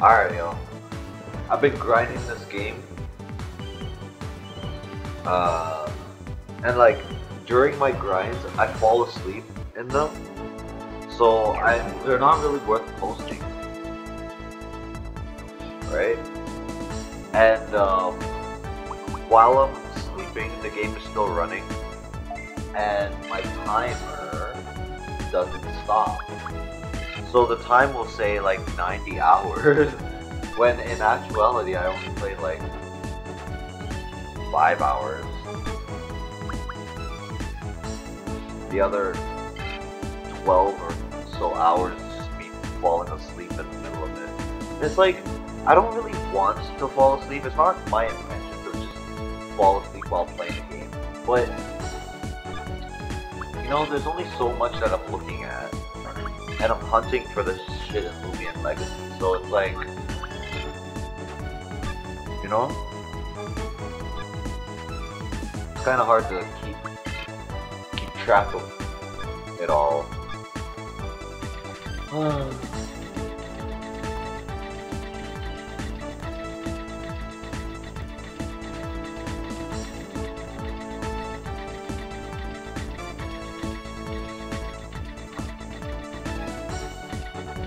Alright, yo. I've been grinding this game. Uh, and like, during my grinds, I fall asleep in them. So I, they're not really worth posting. Right? And um, while I'm sleeping, the game is still running. And my timer doesn't stop. So the time will say like 90 hours, when in actuality I only played like 5 hours. The other 12 or so hours is just me falling asleep in the middle of it. It's like, I don't really want to fall asleep. It's not my intention to just fall asleep while playing the game. But, you know, there's only so much that I'm looking at and I'm hunting for this shit in Movie and Legacy. So it's like, you know, it's kind of hard to keep keep track of it all. Um,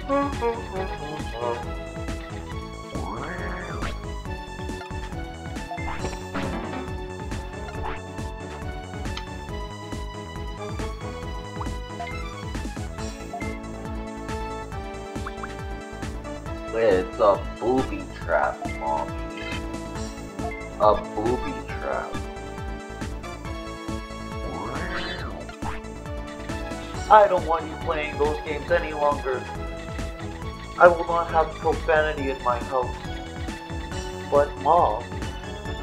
Uh, uh, uh. Not have profanity in my house. But mom,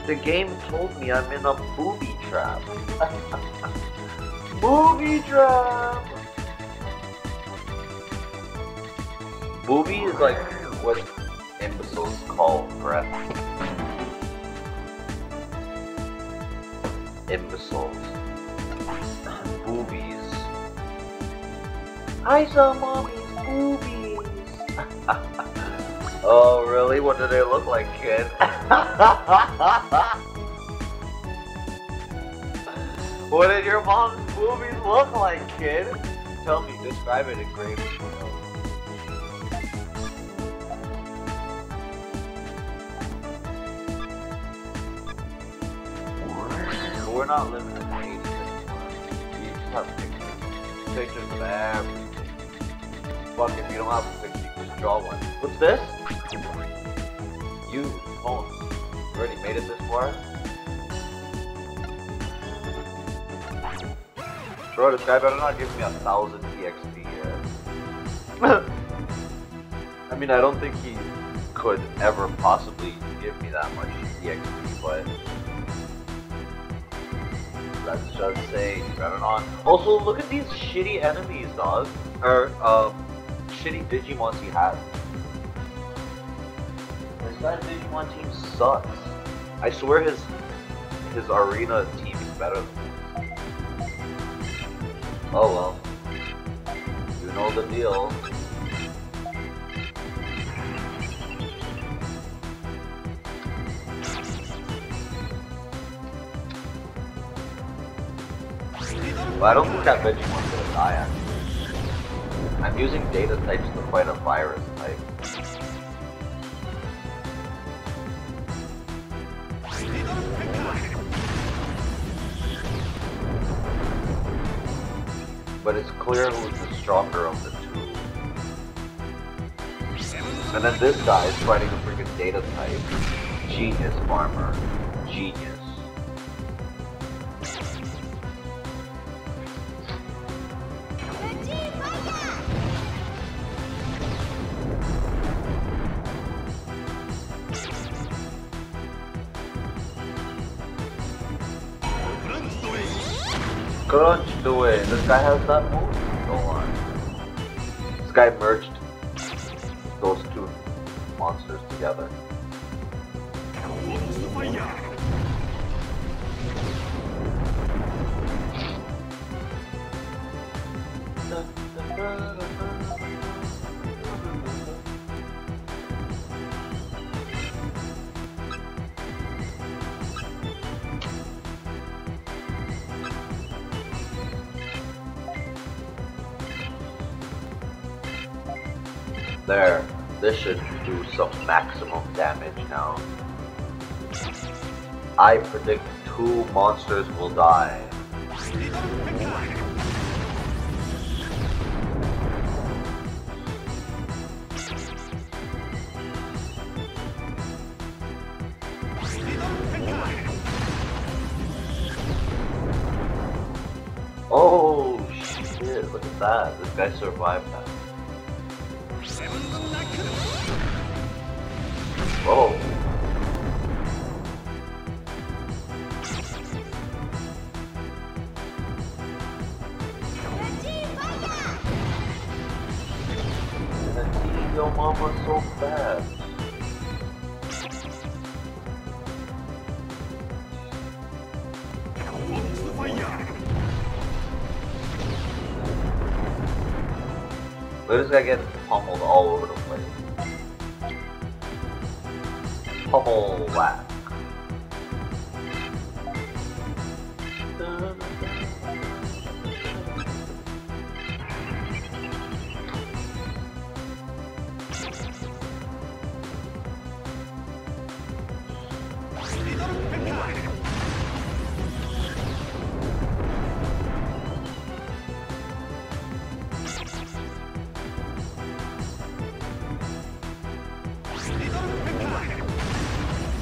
the game told me I'm in a booby trap. booby trap! Booby is like what imbeciles call breath. Imbeciles. Boobies. I saw mommy's boobies. oh, really? What do they look like, kid? what did your mom's movies look like, kid? Tell me, describe it in grave detail. we're not living in the 80s anymore. You just have pictures. Pictures of everything. Fuck, if you don't have draw one. What's this? You, Holmes. Already made it this far? Bro, this guy better not give me a thousand EXP. I mean, I don't think he could ever possibly give me that much EXP, but let's just say better not. Also, look at these shitty enemies, dog. Or, um, shitty Digimons he has. This guy's Digimon team sucks. I swear his his arena team is better. Oh well. You know the deal. But I don't think that Vegiemon's gonna die actually. I'm using data types to fight a virus type. But it's clear who's the stronger of the two. And then this guy is fighting a freaking data type. Genius farmer. Genius. Do it. This monsters will die.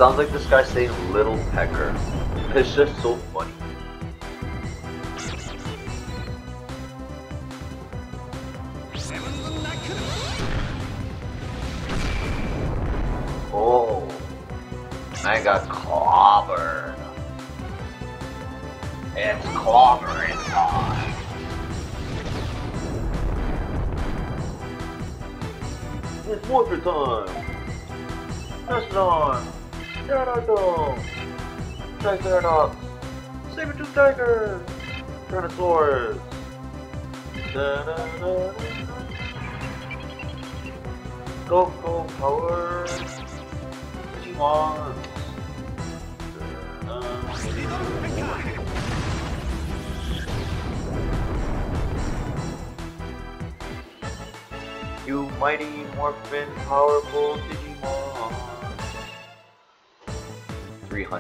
Sounds like this guy's saying Little Pecker. It's just so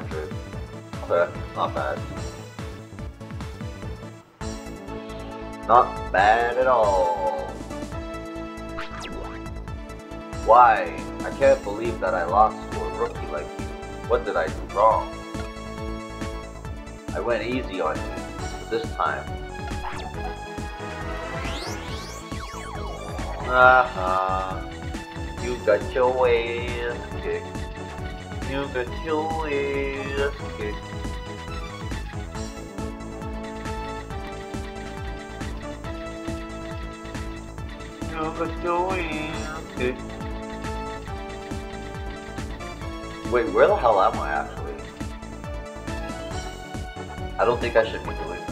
300. Okay, not bad. Not bad at all. Why? I can't believe that I lost to a rookie like you. What did I do wrong? I went easy on you this time. Haha. You got your ass kicked. You got your kicked. You got your kicked. Wait, where the hell am I actually? I don't think I should be doing this.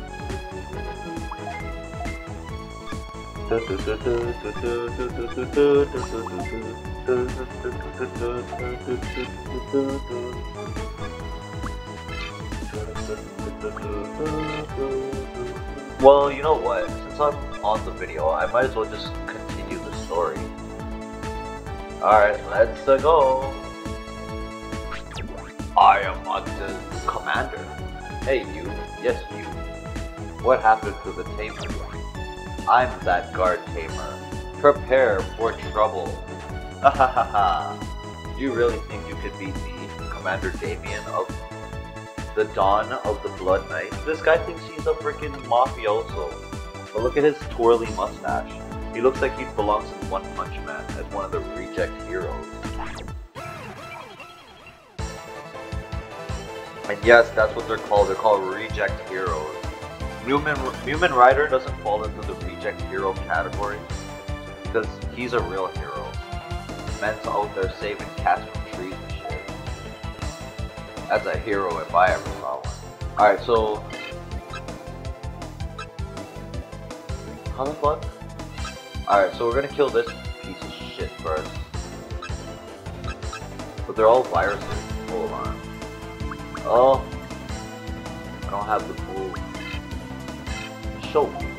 Well, you know what? Since I'm on the video, I might as well just continue the story. Alright, let's uh, go. I am the commander. Hey, you. Yes, you. What happened to the tamer? I'm that guard tamer. Prepare for trouble. Ha ha ha ha. You really think you could beat me, Commander Damien of the Dawn of the Blood Knight? This guy thinks he's a freaking mafioso. But look at his twirly mustache. He looks like he belongs in One Punch Man as one of the reject heroes. And yes, that's what they're called. They're called reject heroes. Mumen Rider doesn't fall into the reject hero category because he's a real hero. Men's out there saving cats from trees and shit. As a hero if I ever saw one. Alright, so... How the fuck? Alright, so we're gonna kill this piece of shit first. But they're all viruses. Hold on. Oh. I don't have the move. Show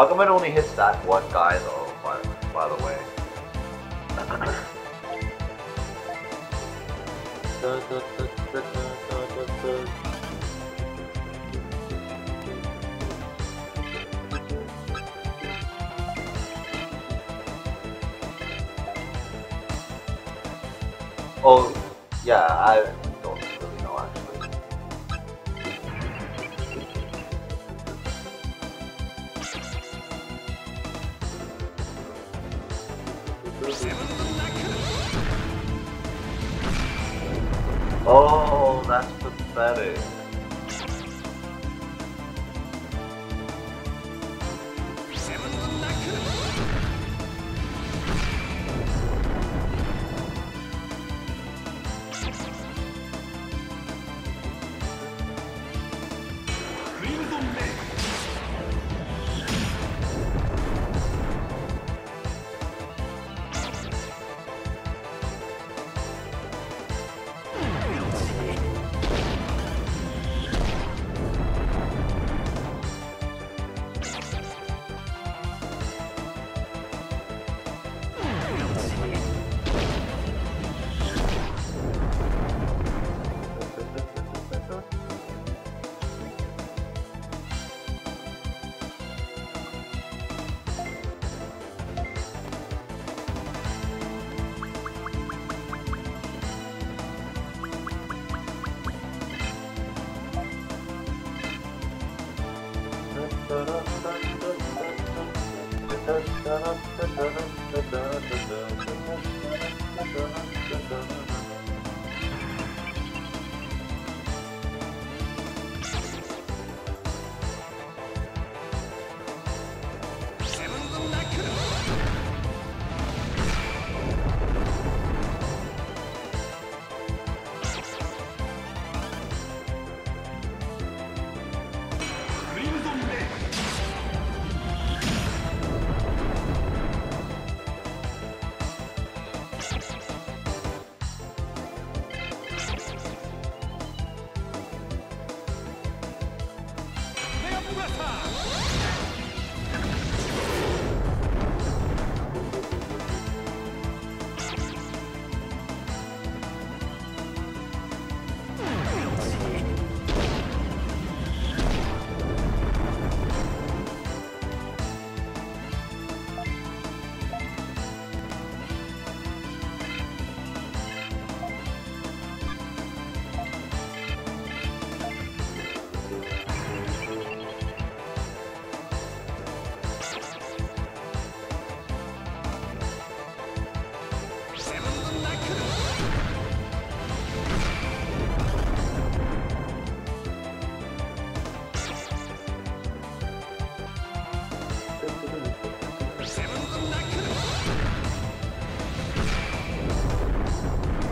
How come it only hits that one guy though, by, by the way? oh,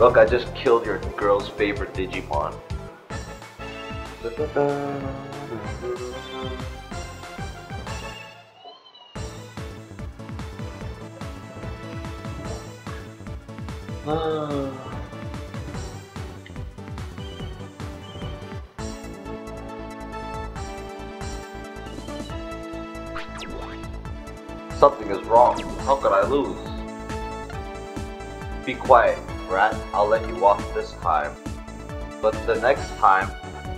Look, I just killed your girl's favorite Digimon. Something I'll let you walk this time. But the next time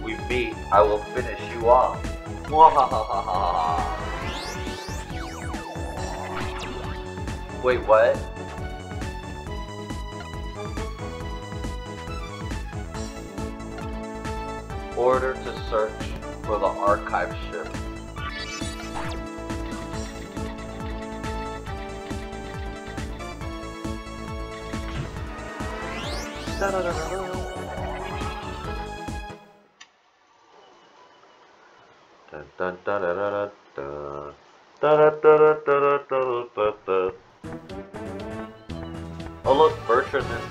we meet, I will finish you off. Wait, what? Order to search for the archive Oh look, Bertram is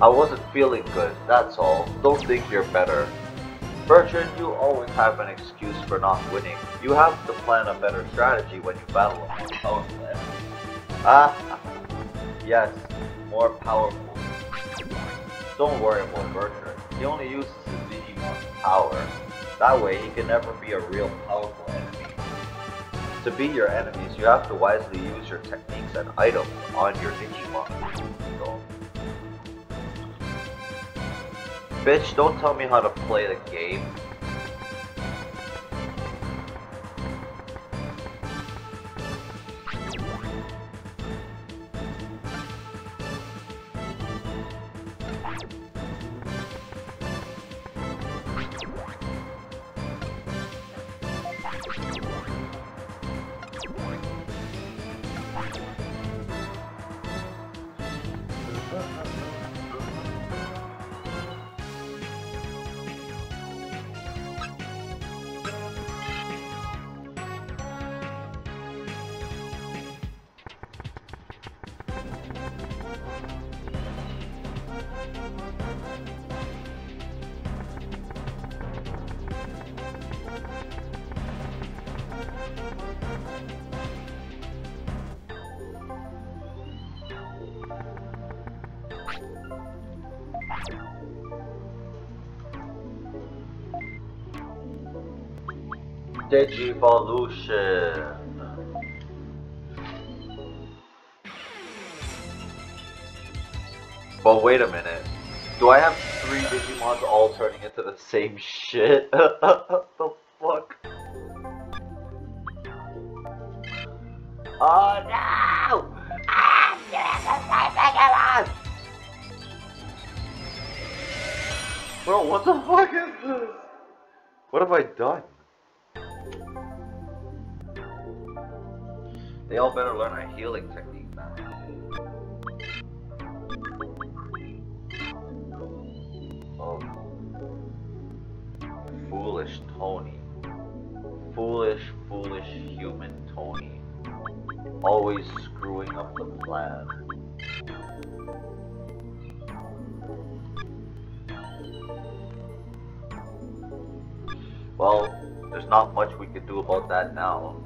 I wasn't feeling good, that's all. Don't think you're better. Bertrand, you always have an excuse for not winning. You have to plan a better strategy when you battle a opponent. Ah, yes, more powerful. Don't worry about Bertrand. He only uses his Digimon's power. That way, he can never be a real powerful. To beat your enemies, you have to wisely use your techniques and items on your Digimon. So. Bitch, don't tell me how to play the game. Digivolution. But wait a minute. Do I have three Digimons all turning into the same shit? the fuck? Oh no! I'm the same Bro, what the fuck is this? What have I done? They all better learn a healing technique now. Oh. Foolish Tony. Foolish, foolish human Tony. Always screwing up the plan. Well, there's not much we can do about that now.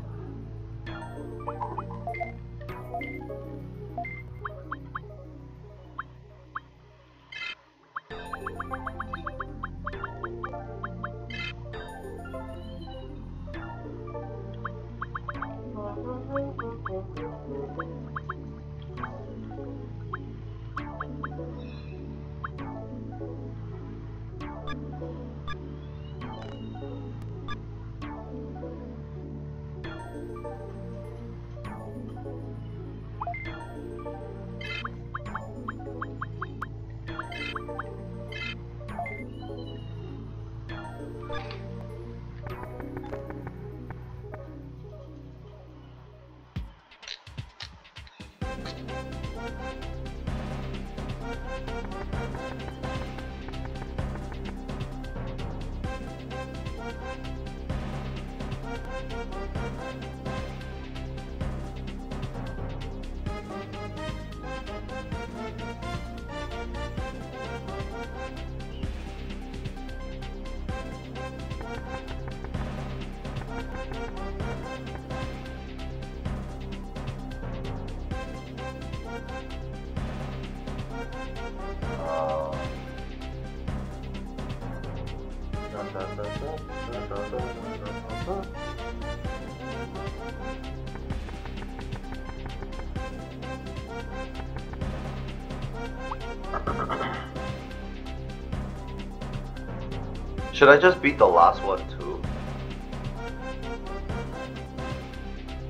Should I just beat the last one too?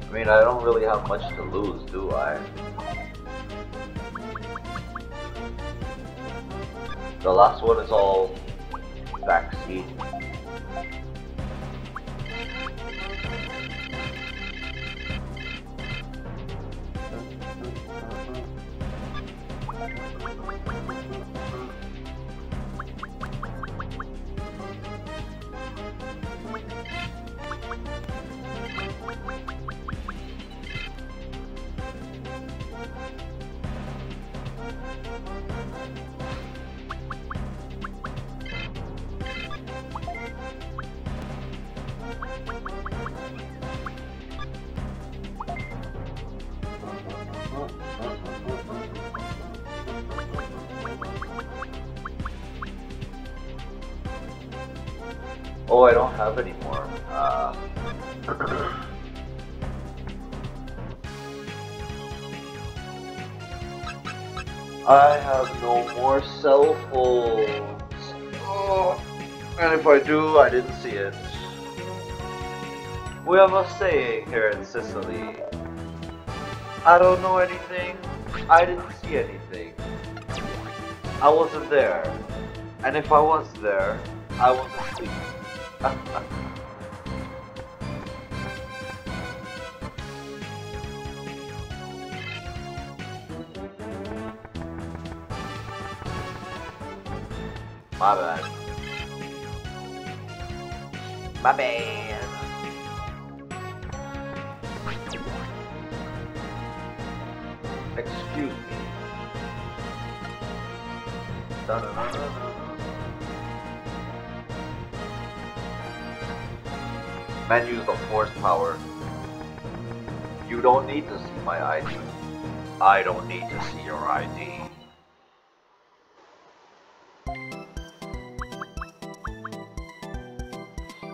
I mean, I don't really have much to lose, do I? The last one is all A saying here in Sicily. I don't know anything. I didn't see anything. I wasn't there. And if I was there, I was asleep. My bad. My bad. Power. You don't need to see my ID. I don't need to see your ID.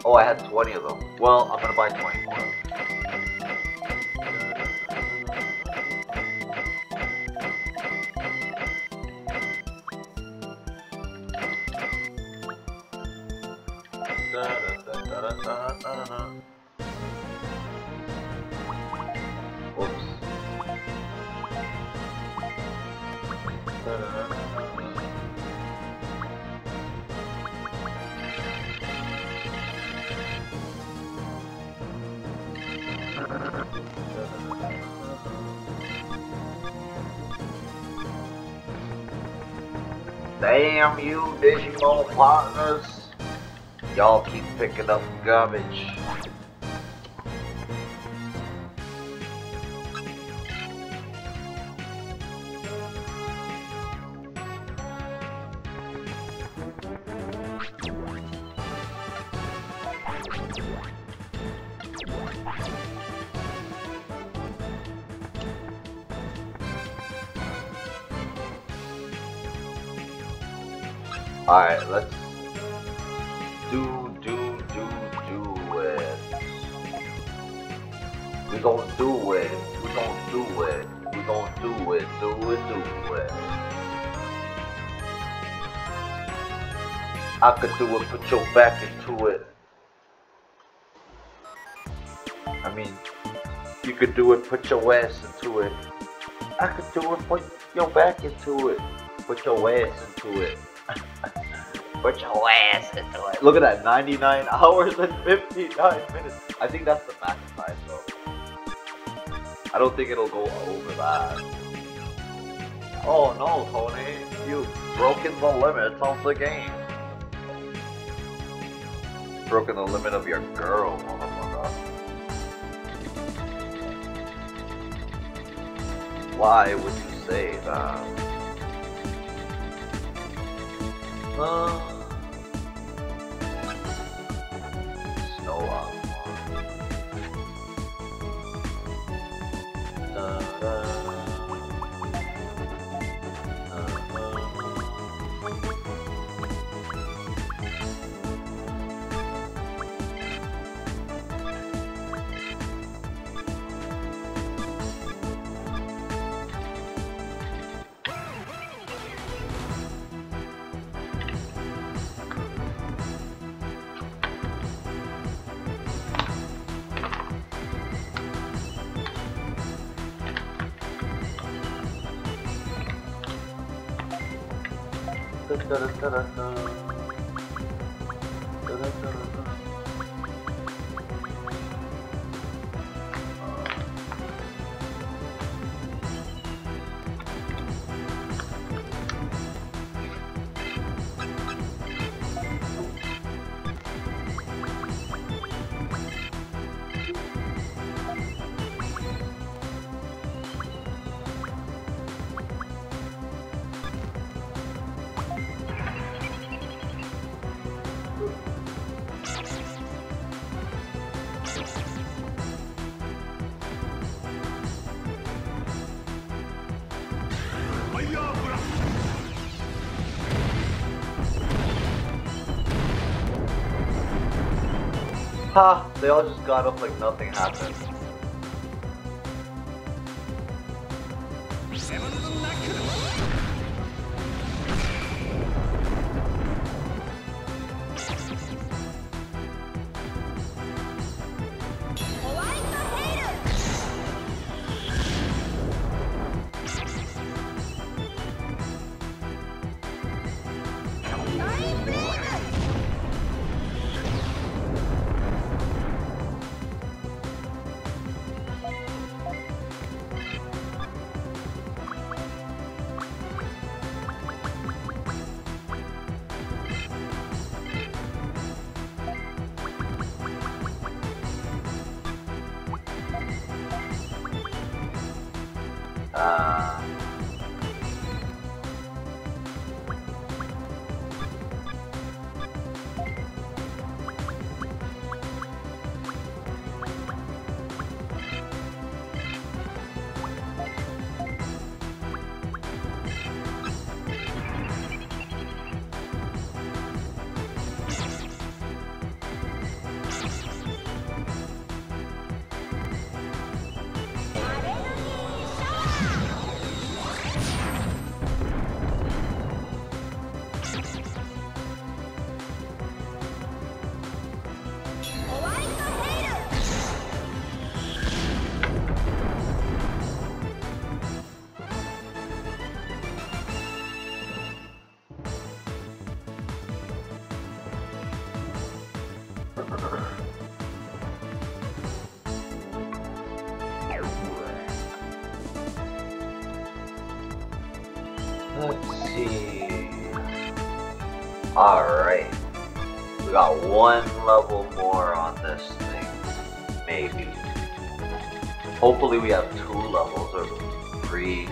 Oh, I had 20 of them. Well, I'm gonna buy 20 more. Oops. Damn you, Digimon partners. Y'all keep picking up garbage. I could do it, put your back into it. I mean, you could do it, put your ass into it. I could do it, put your back into it. Put your ass into it. Put your ass into it. Look at that, 99 hours and 59 minutes. I think that's the max time though. I don't think it'll go over that. Oh no, Tony. You've broken the limits of the game. Broken the limit of your girl, motherfucker. Why would you say that? Uh, Snow on. They all just got up like nothing happened. Got one level more on this thing. Maybe. Hopefully we have two levels or three.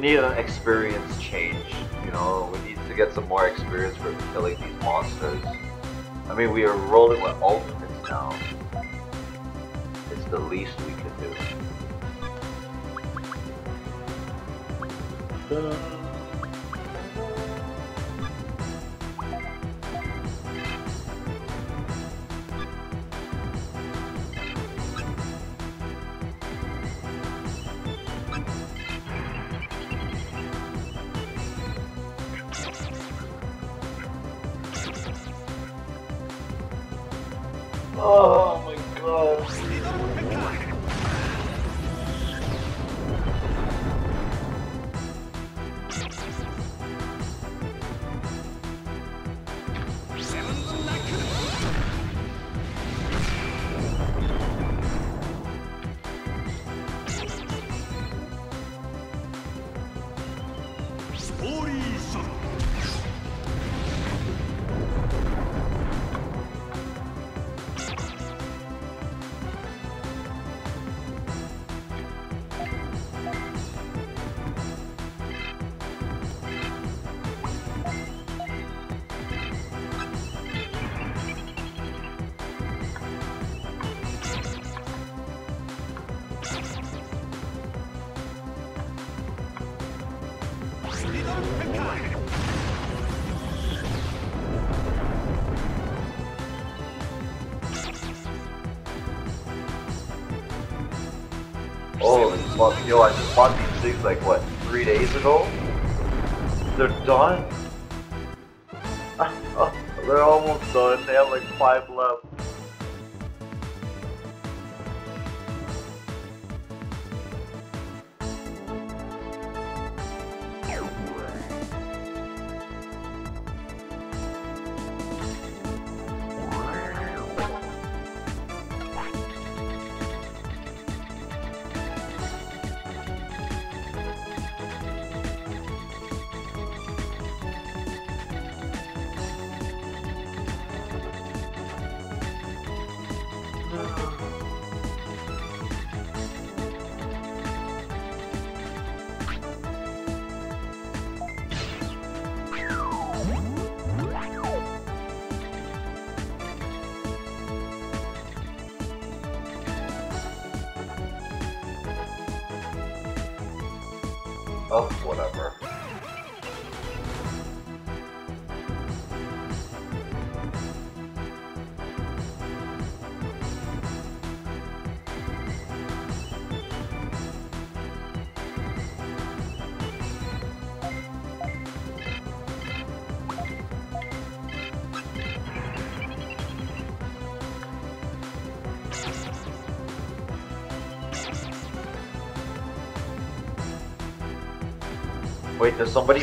Need an experience change, you know, we need to get some more experience for killing these monsters. I mean, we are rolling with ultimates now. It's the least we can do. Uh, Oh my god. at all. They're done. They're almost done. They have like five somebody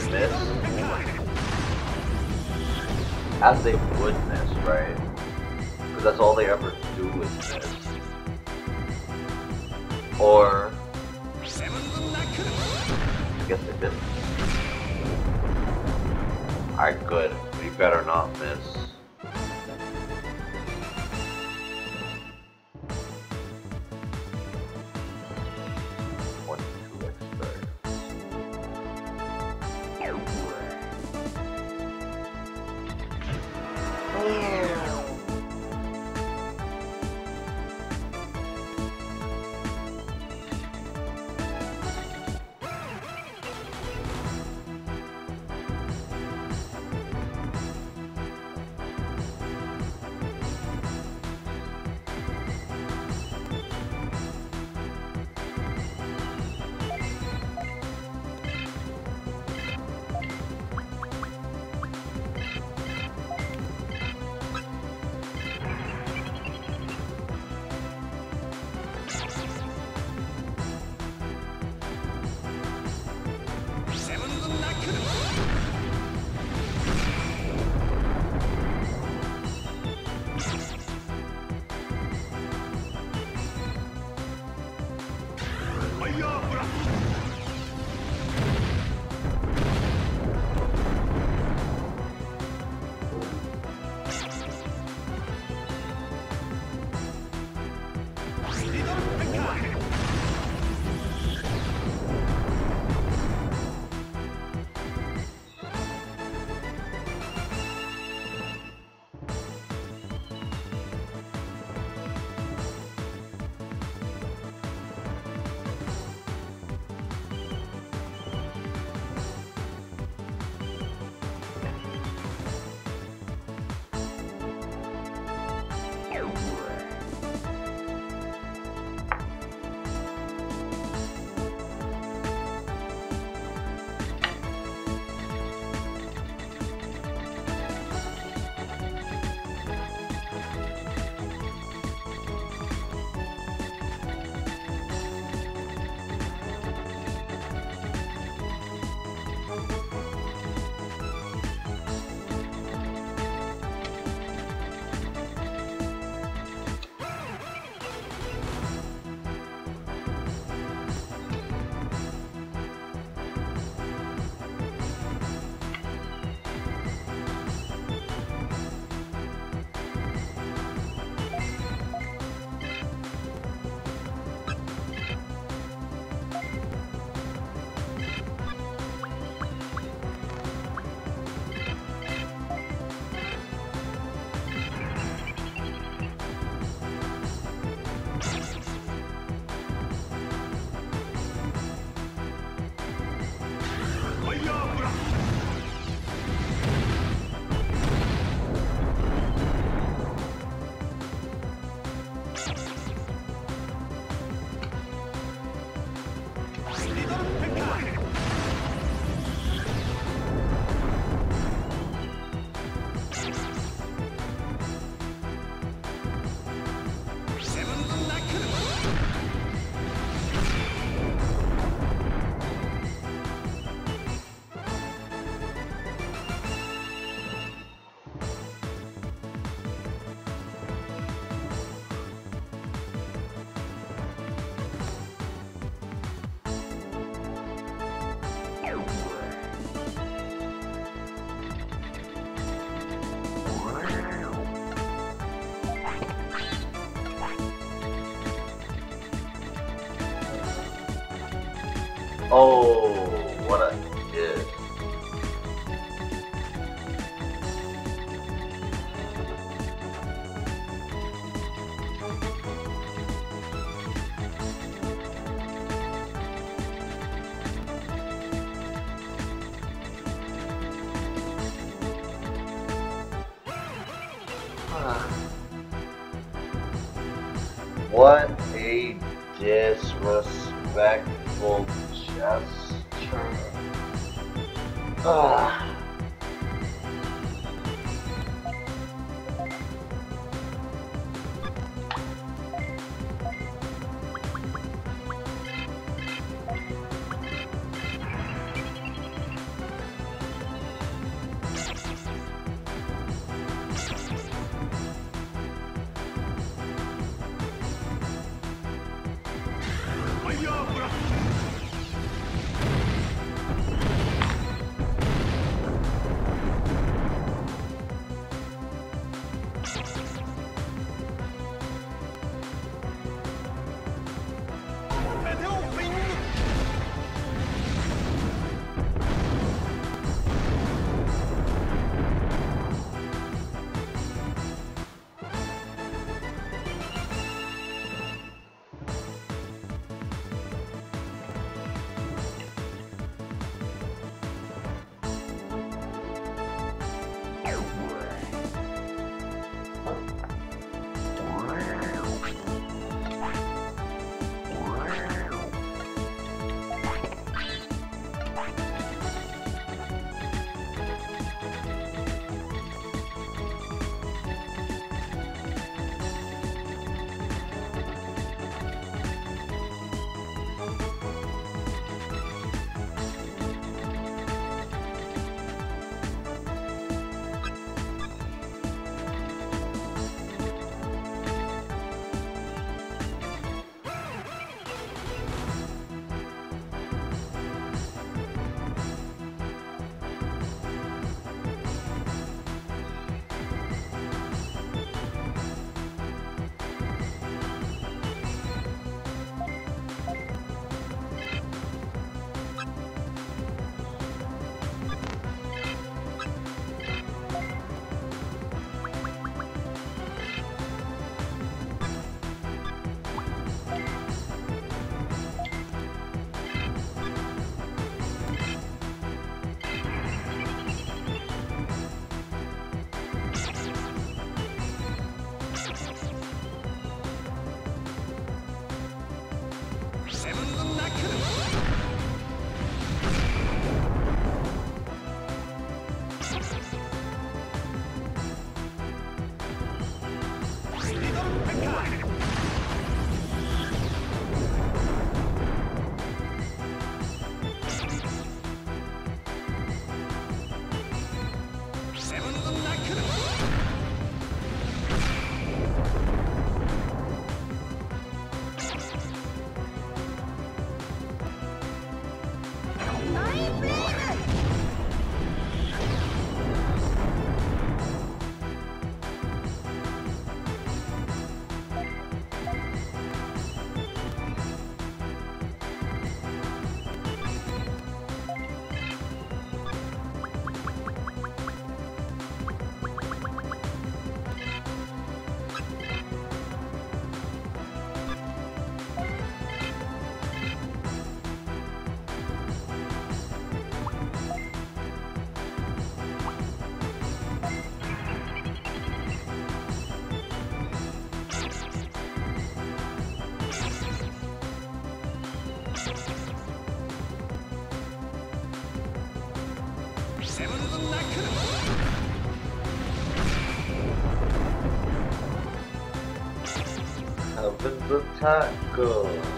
Heaven the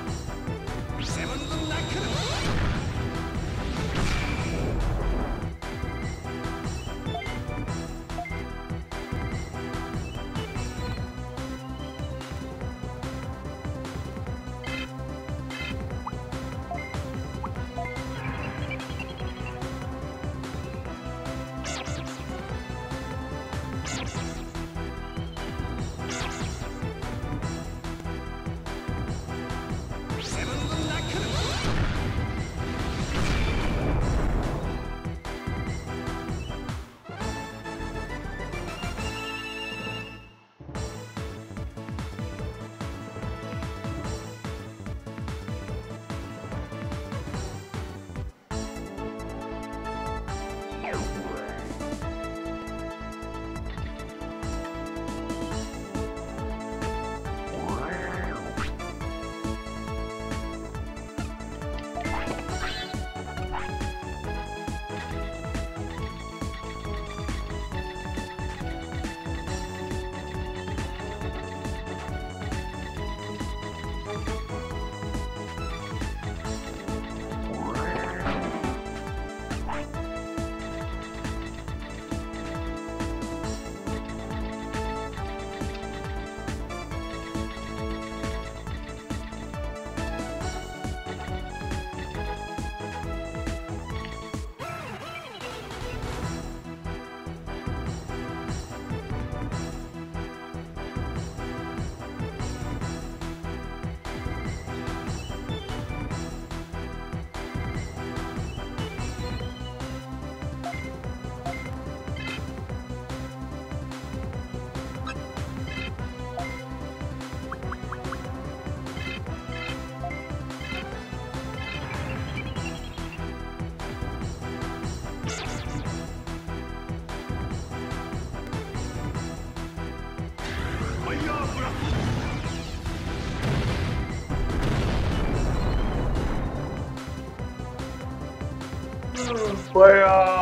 对啊。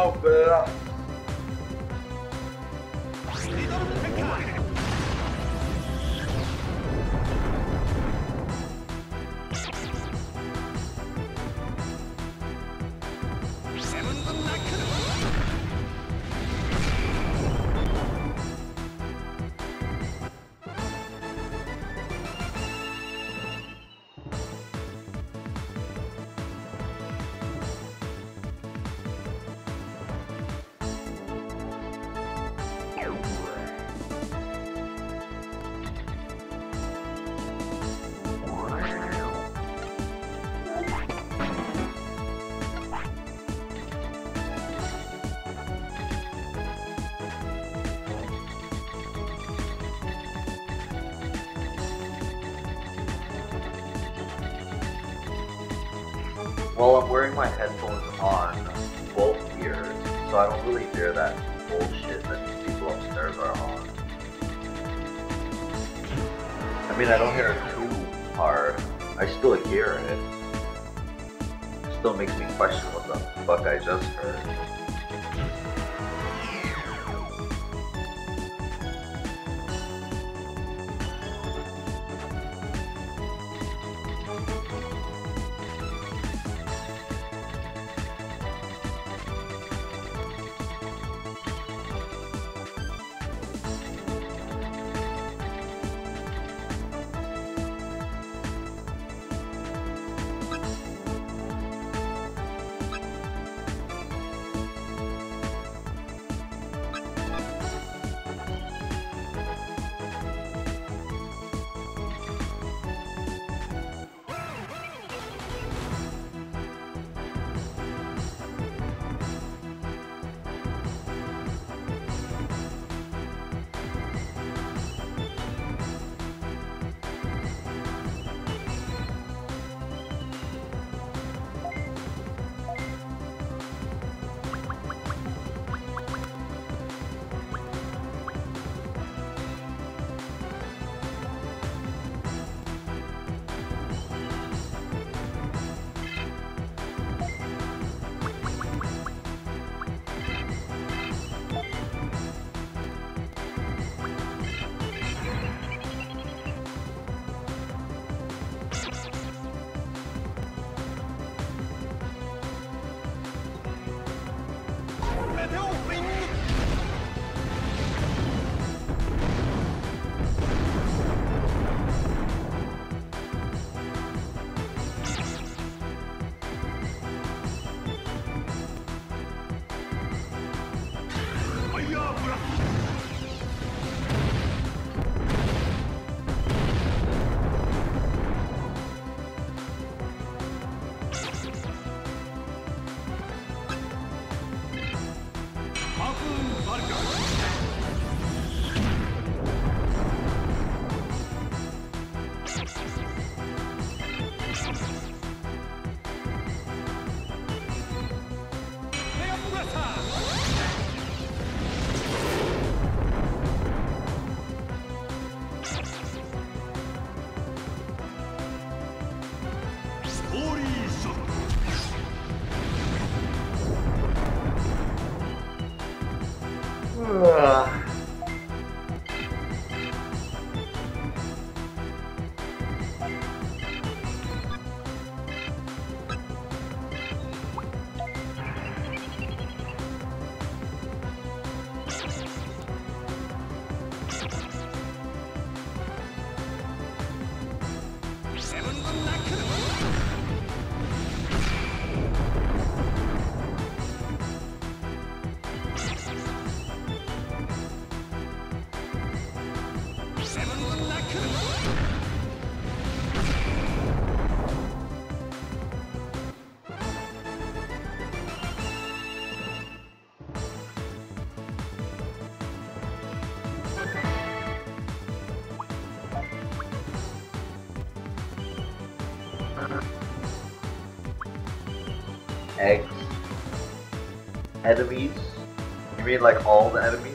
Like all the enemies?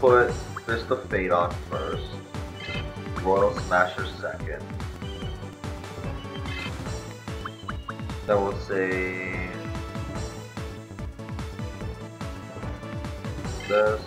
Put Fist of Fate on first. Royal Smasher second. Then we'll say... This,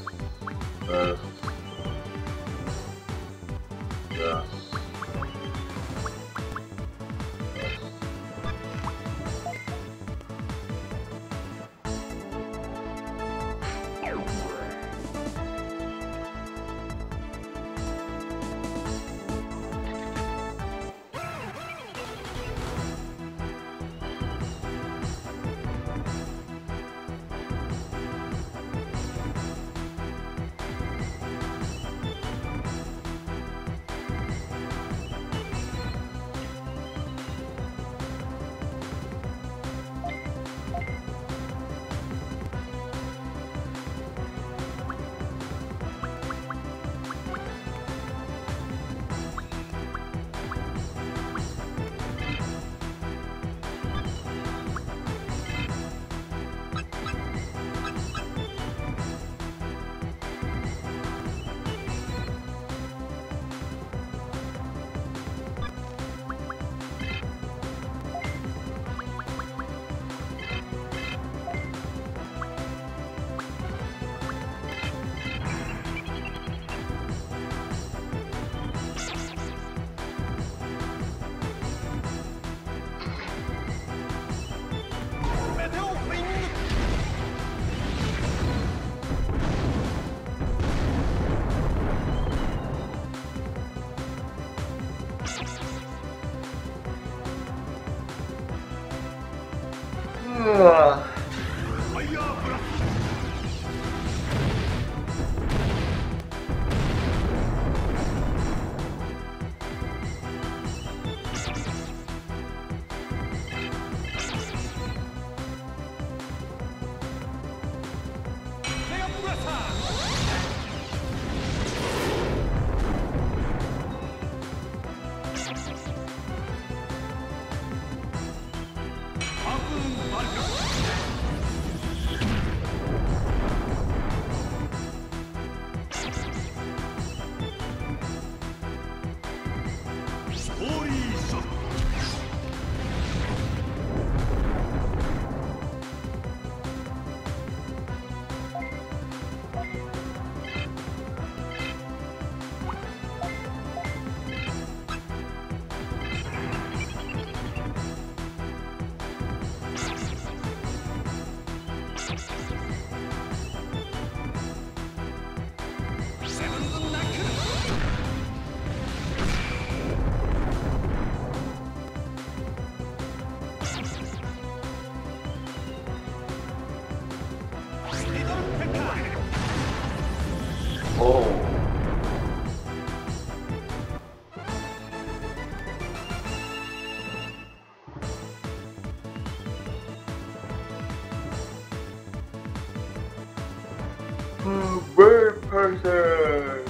Person.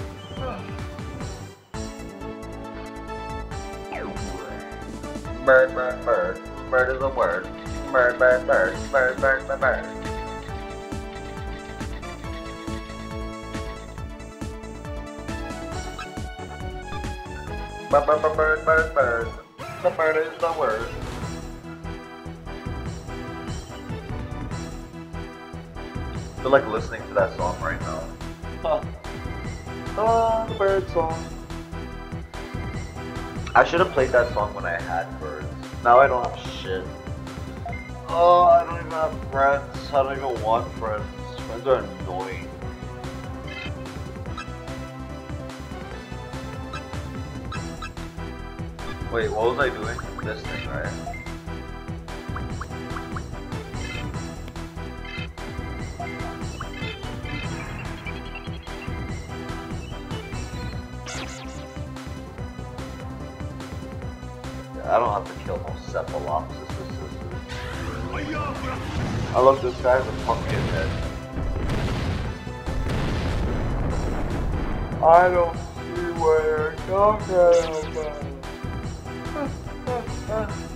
Bird, bird, bird. Bird is a word. Bird, bird. Bird, bird, bird, bird. Bird, bird, bird, bird, bird, bird. The bird is the word. I feel like listening to that song song. I should have played that song when I had birds. Now I don't have shit. Oh, I don't even have friends. I don't even want friends. Friends are annoying. Wait, what was I doing? This thing, right? Cephalopsis. I love this guy as a pumpkin head. I don't see what you're talking about.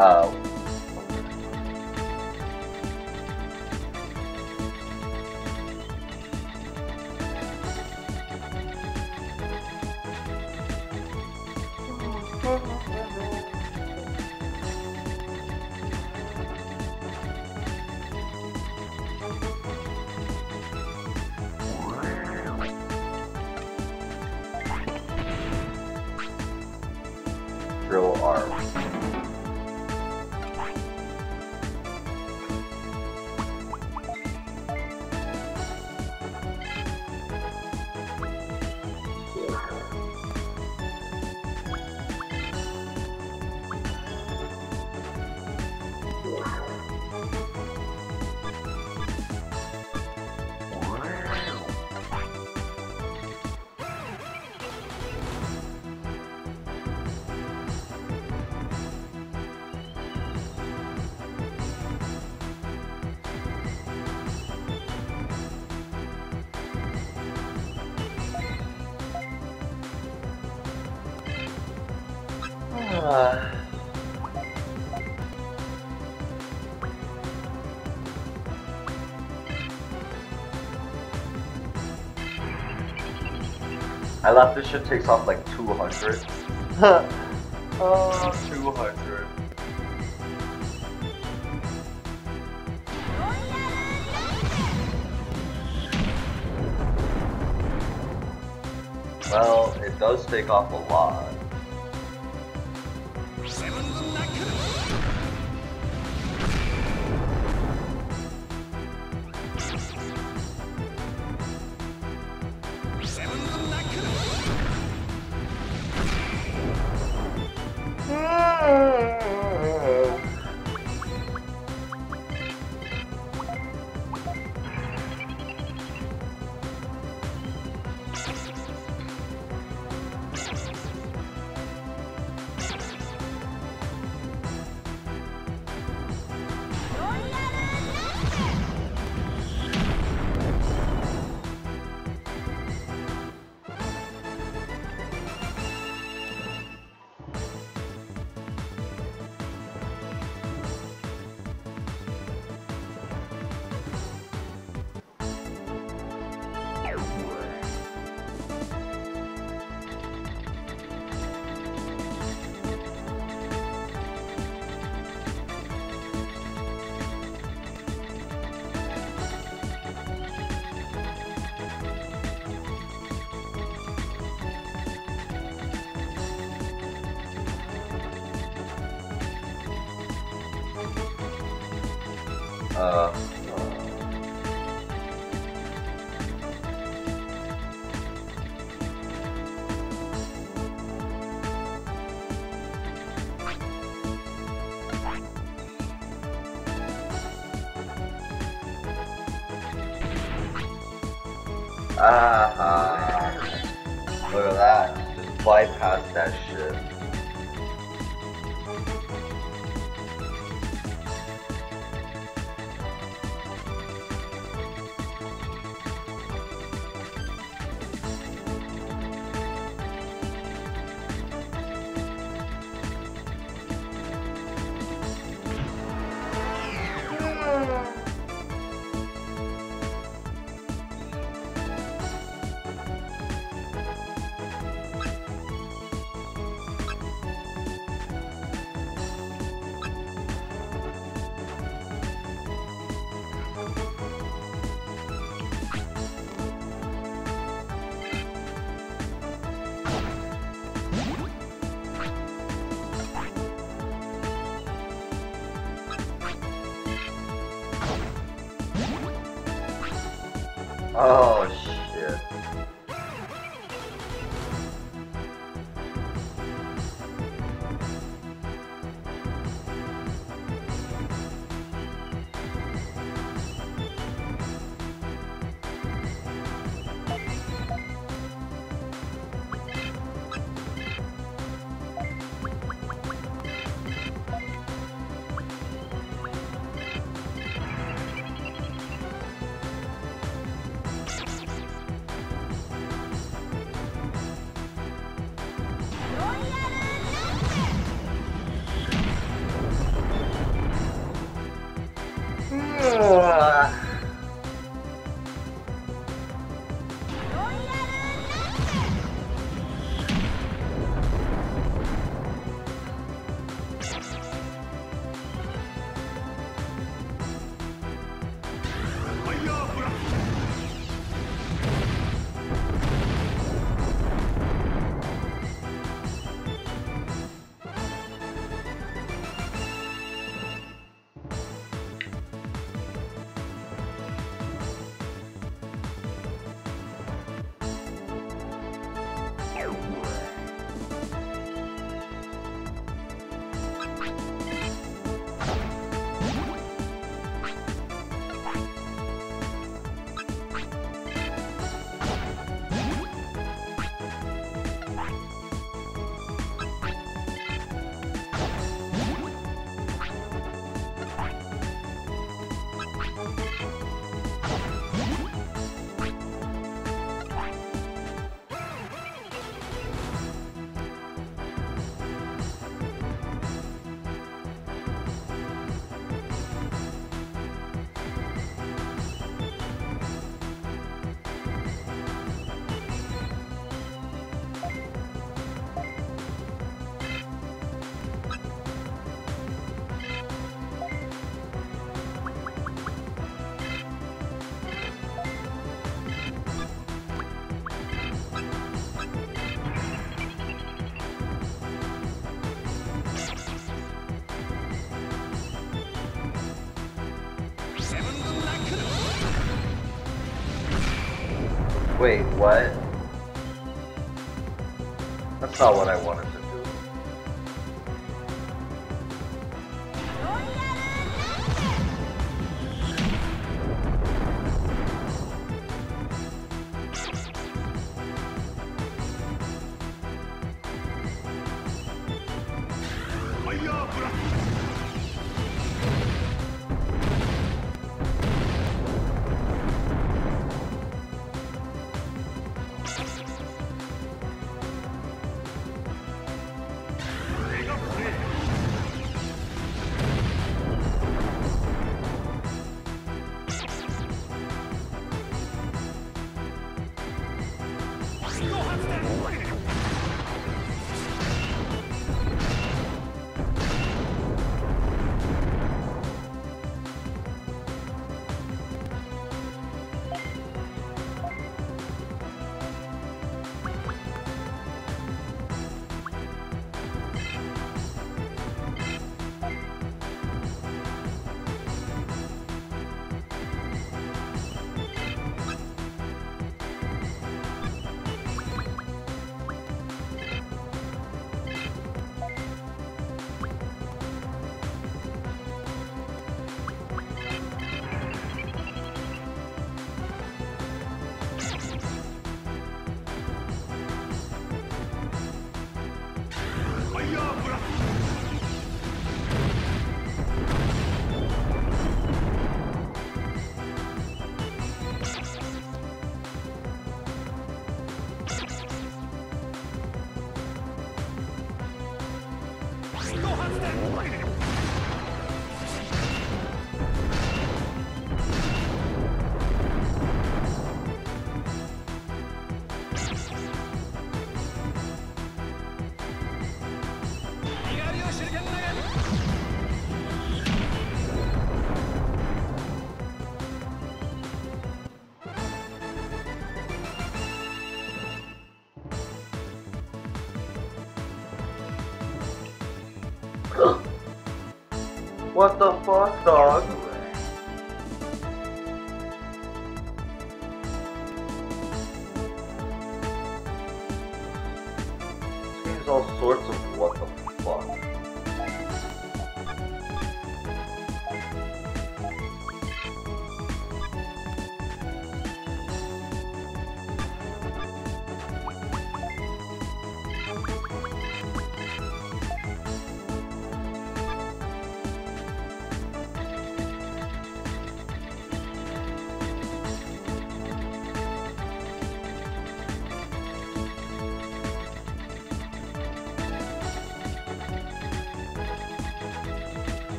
Oh. I left this shit takes off like 200. oh, 200. Well, it does take off a lot.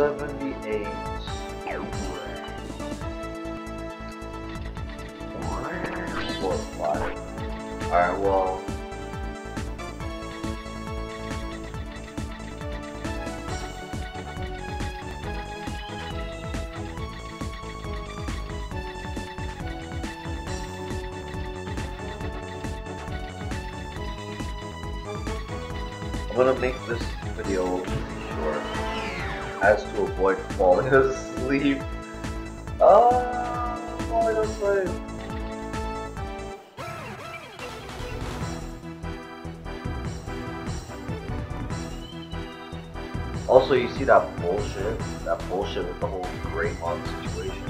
Oh, falling asleep. Ah, falling asleep. Also, you see that bullshit? That bullshit with the whole great Greymon situation?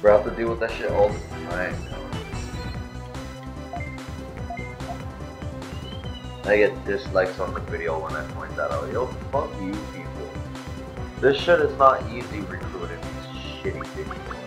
We have to deal with that shit all the time. I get dislikes on the video when I point that out. Yo, fuck you people. This shit is not easy recruiting shitty videos.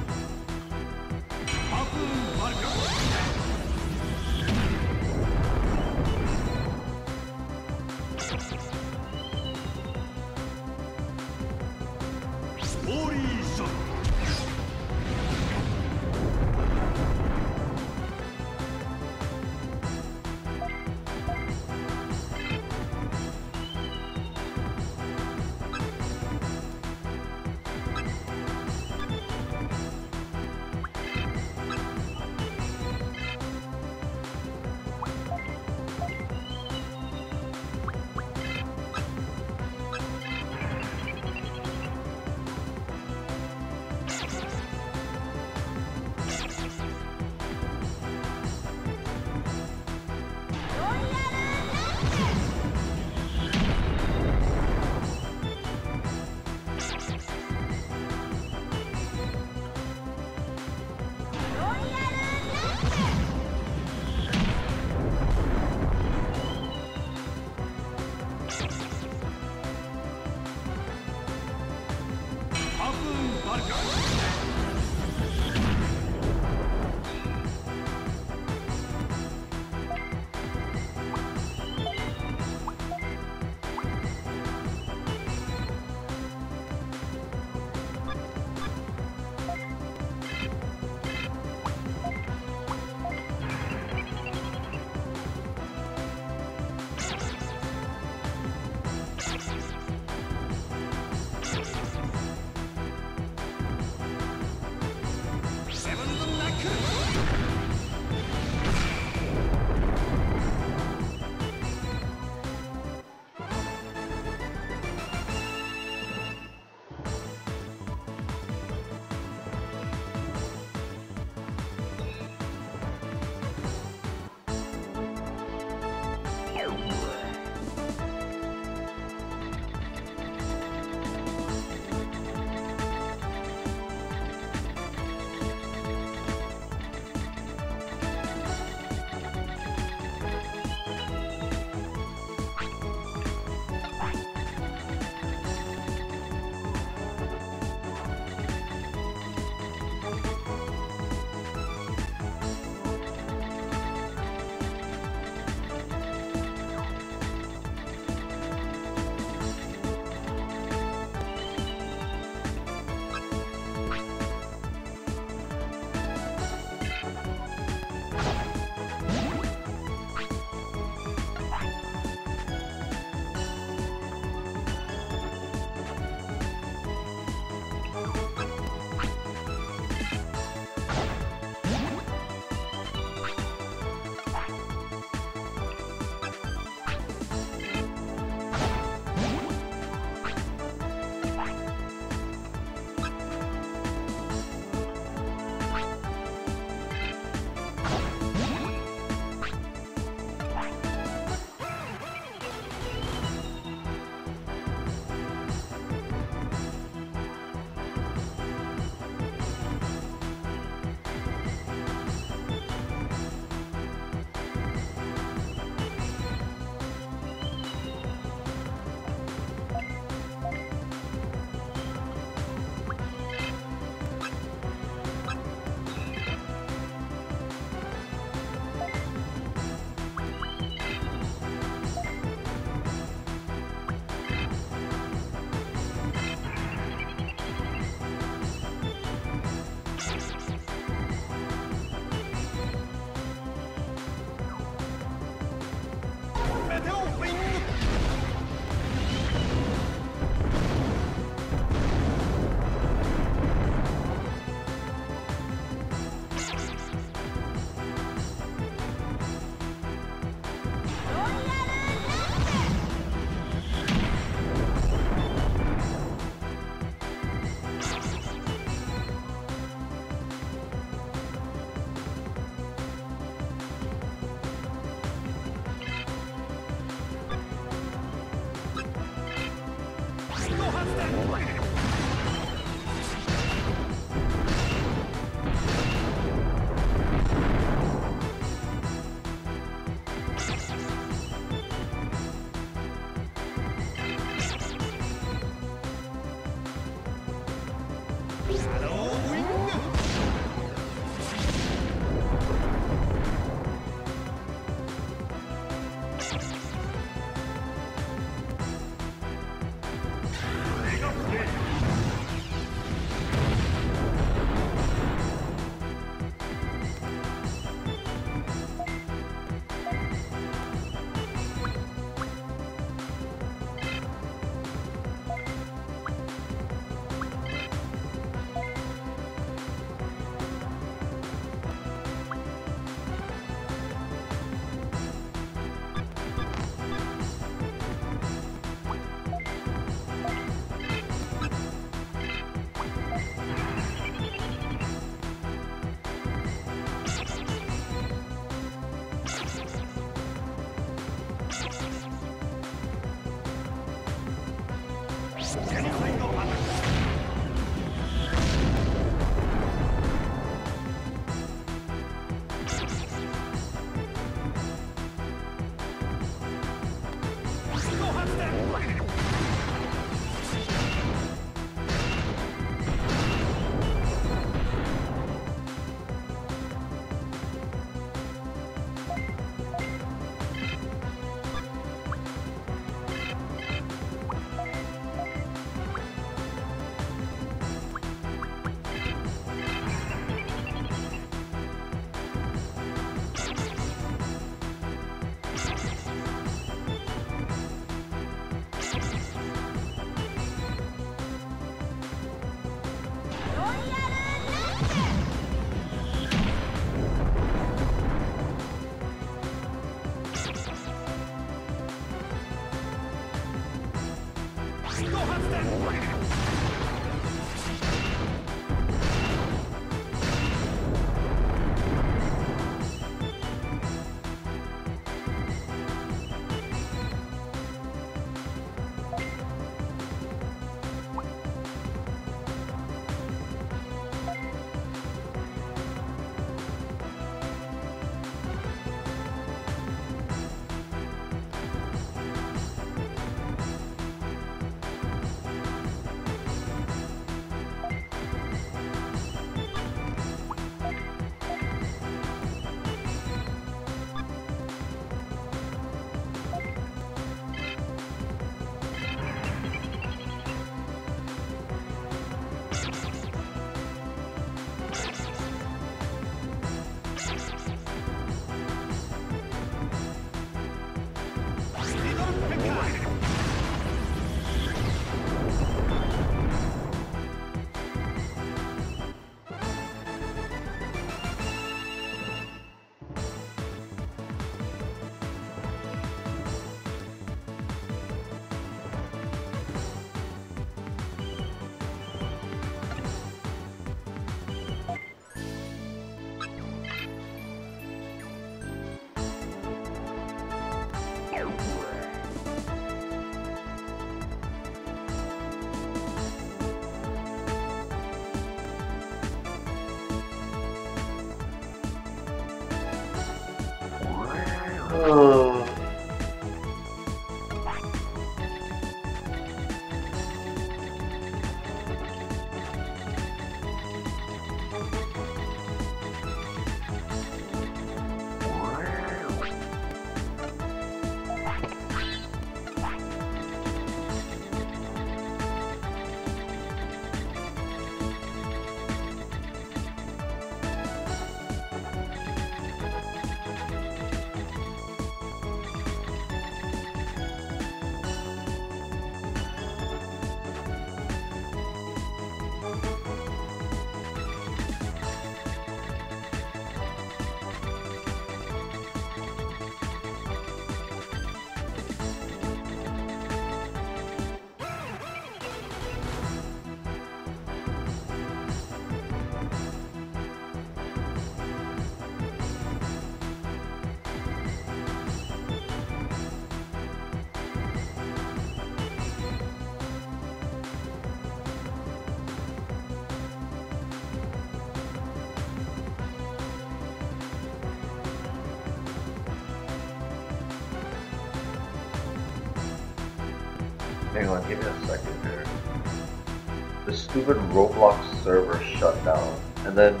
Stupid Roblox server shut down, and then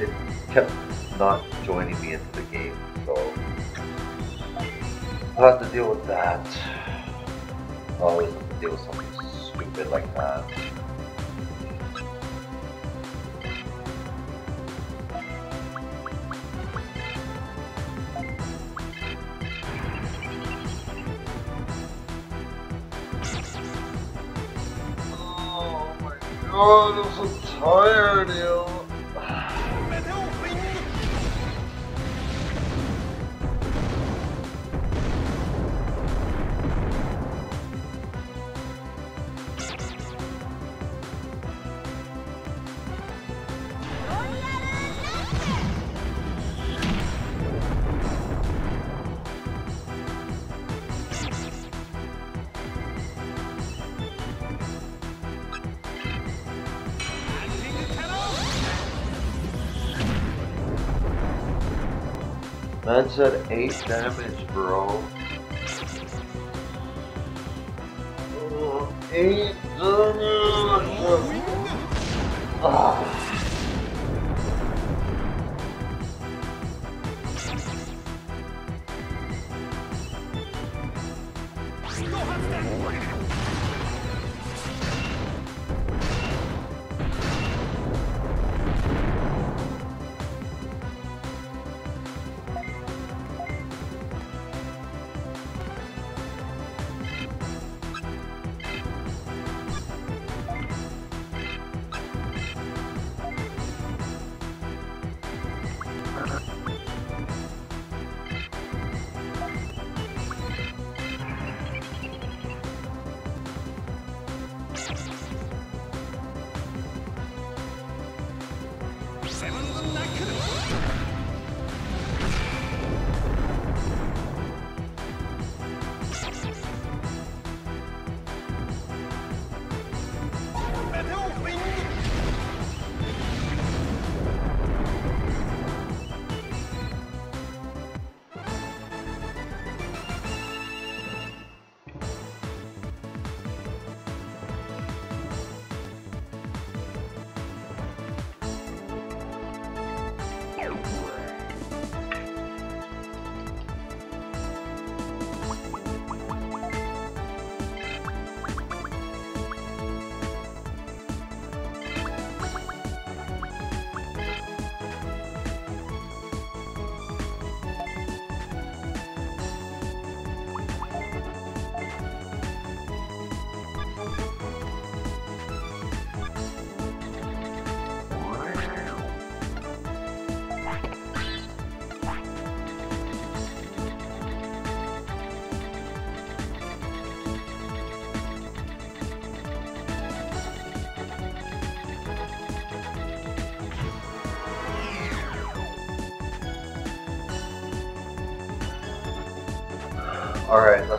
it kept not joining me into the game, so I'll have to deal with that. I always have to deal with something stupid like that. God, I'm so tired, yo. Man said 8 damage,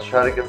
try to get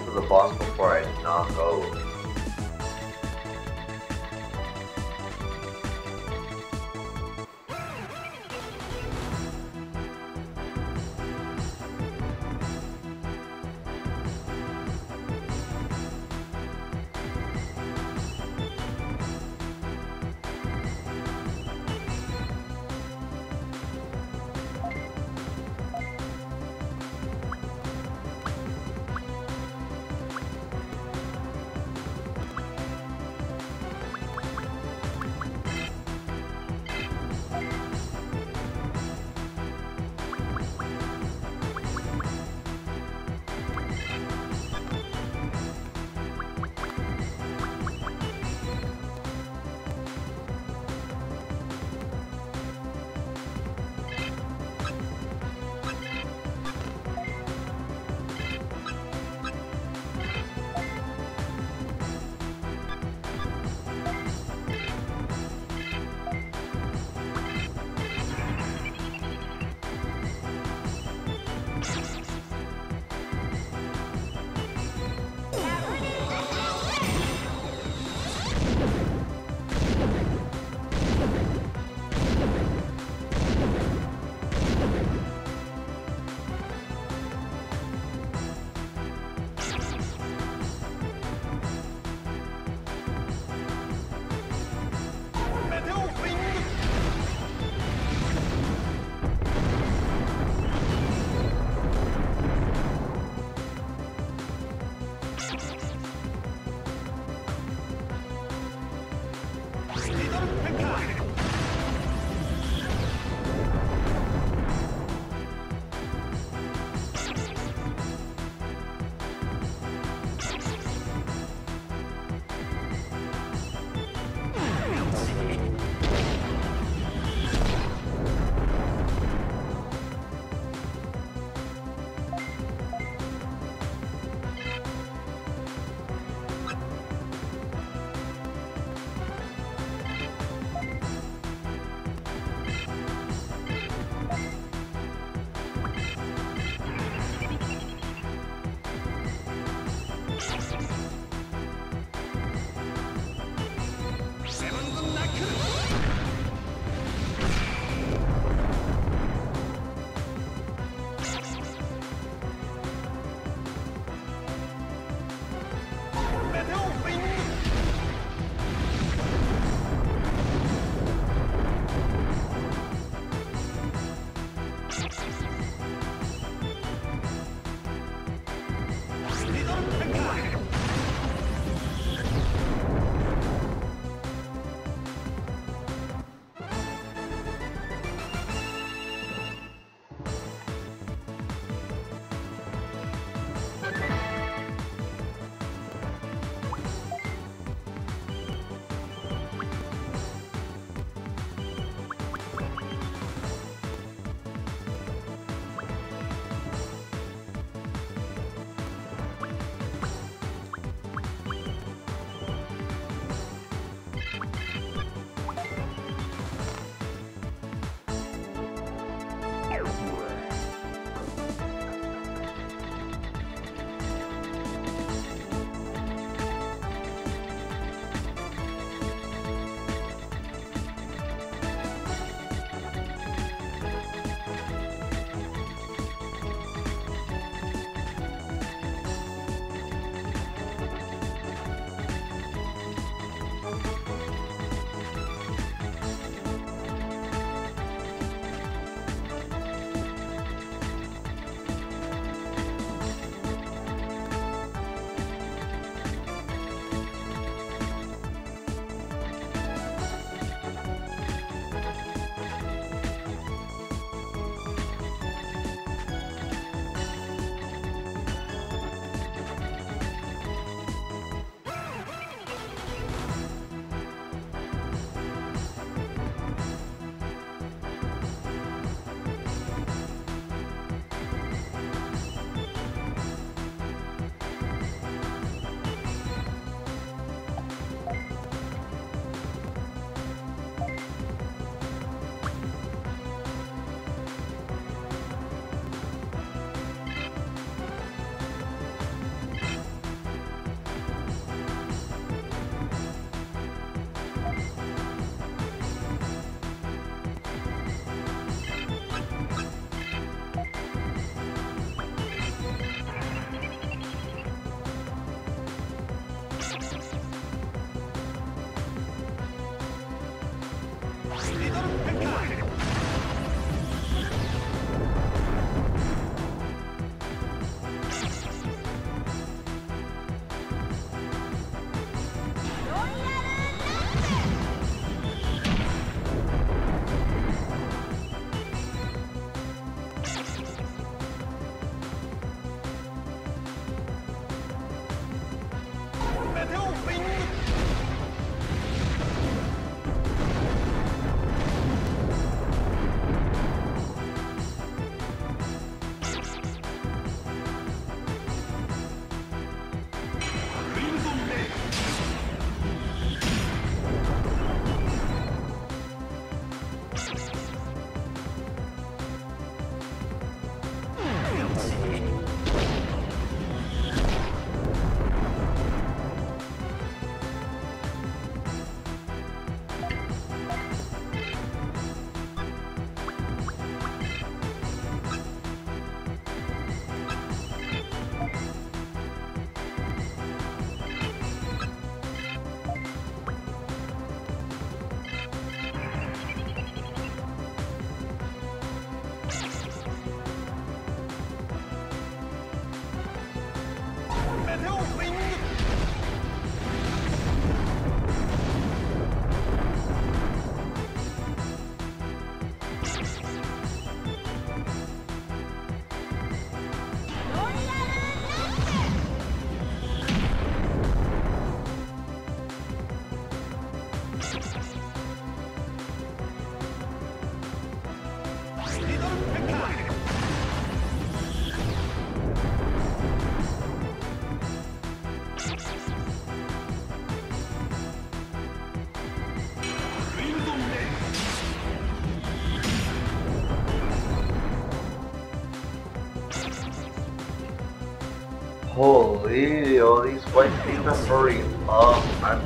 hurrying up. I'm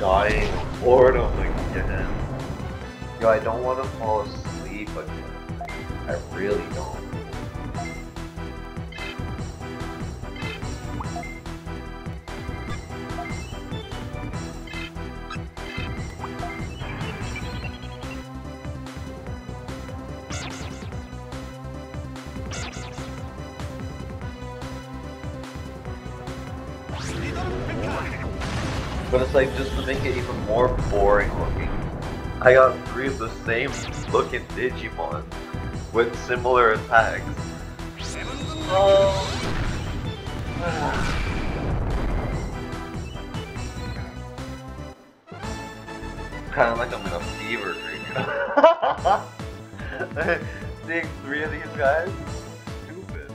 dying of boredom again. Yo, I don't want to fall asleep I got three of the same looking Digimon with similar attacks. Oh. kind of like I'm in a fever dream. Seeing three of these guys? Stupid.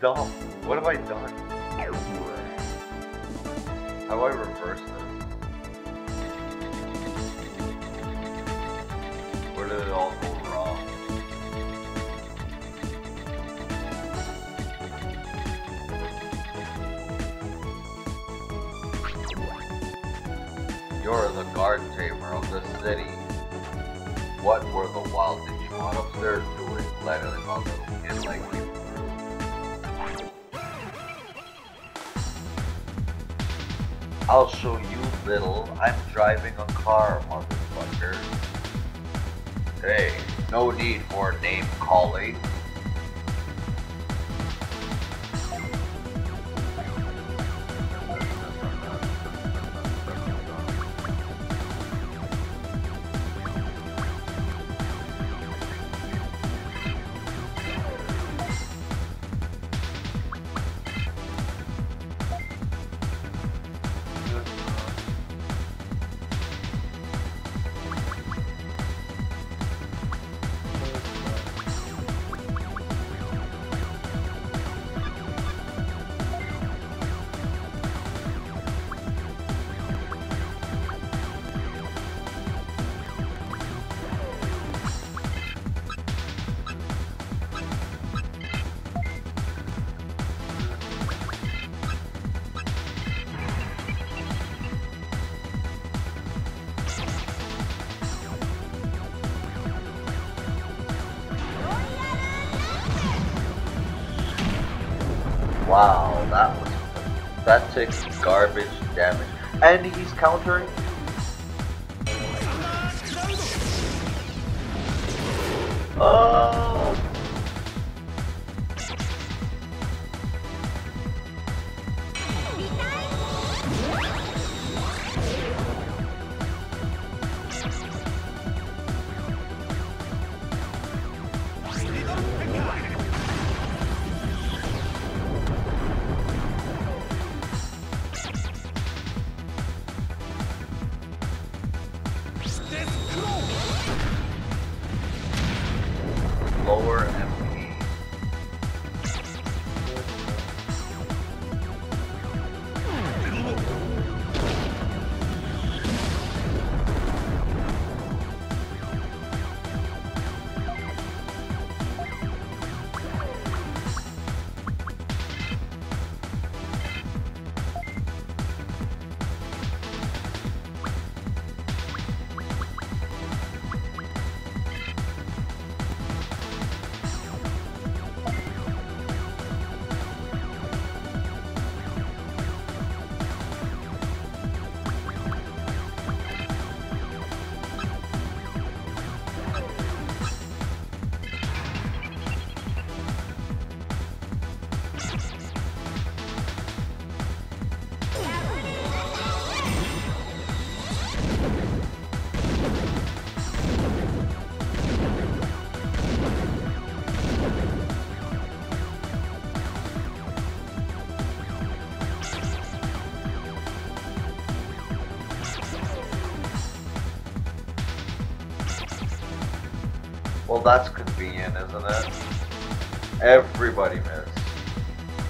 Dumb. What have I done? How do I reverse this? The city. What were the wild Digimon there doing letting a little kid like you I'll show you little. I'm driving a car, motherfucker. Hey, no need for name calling.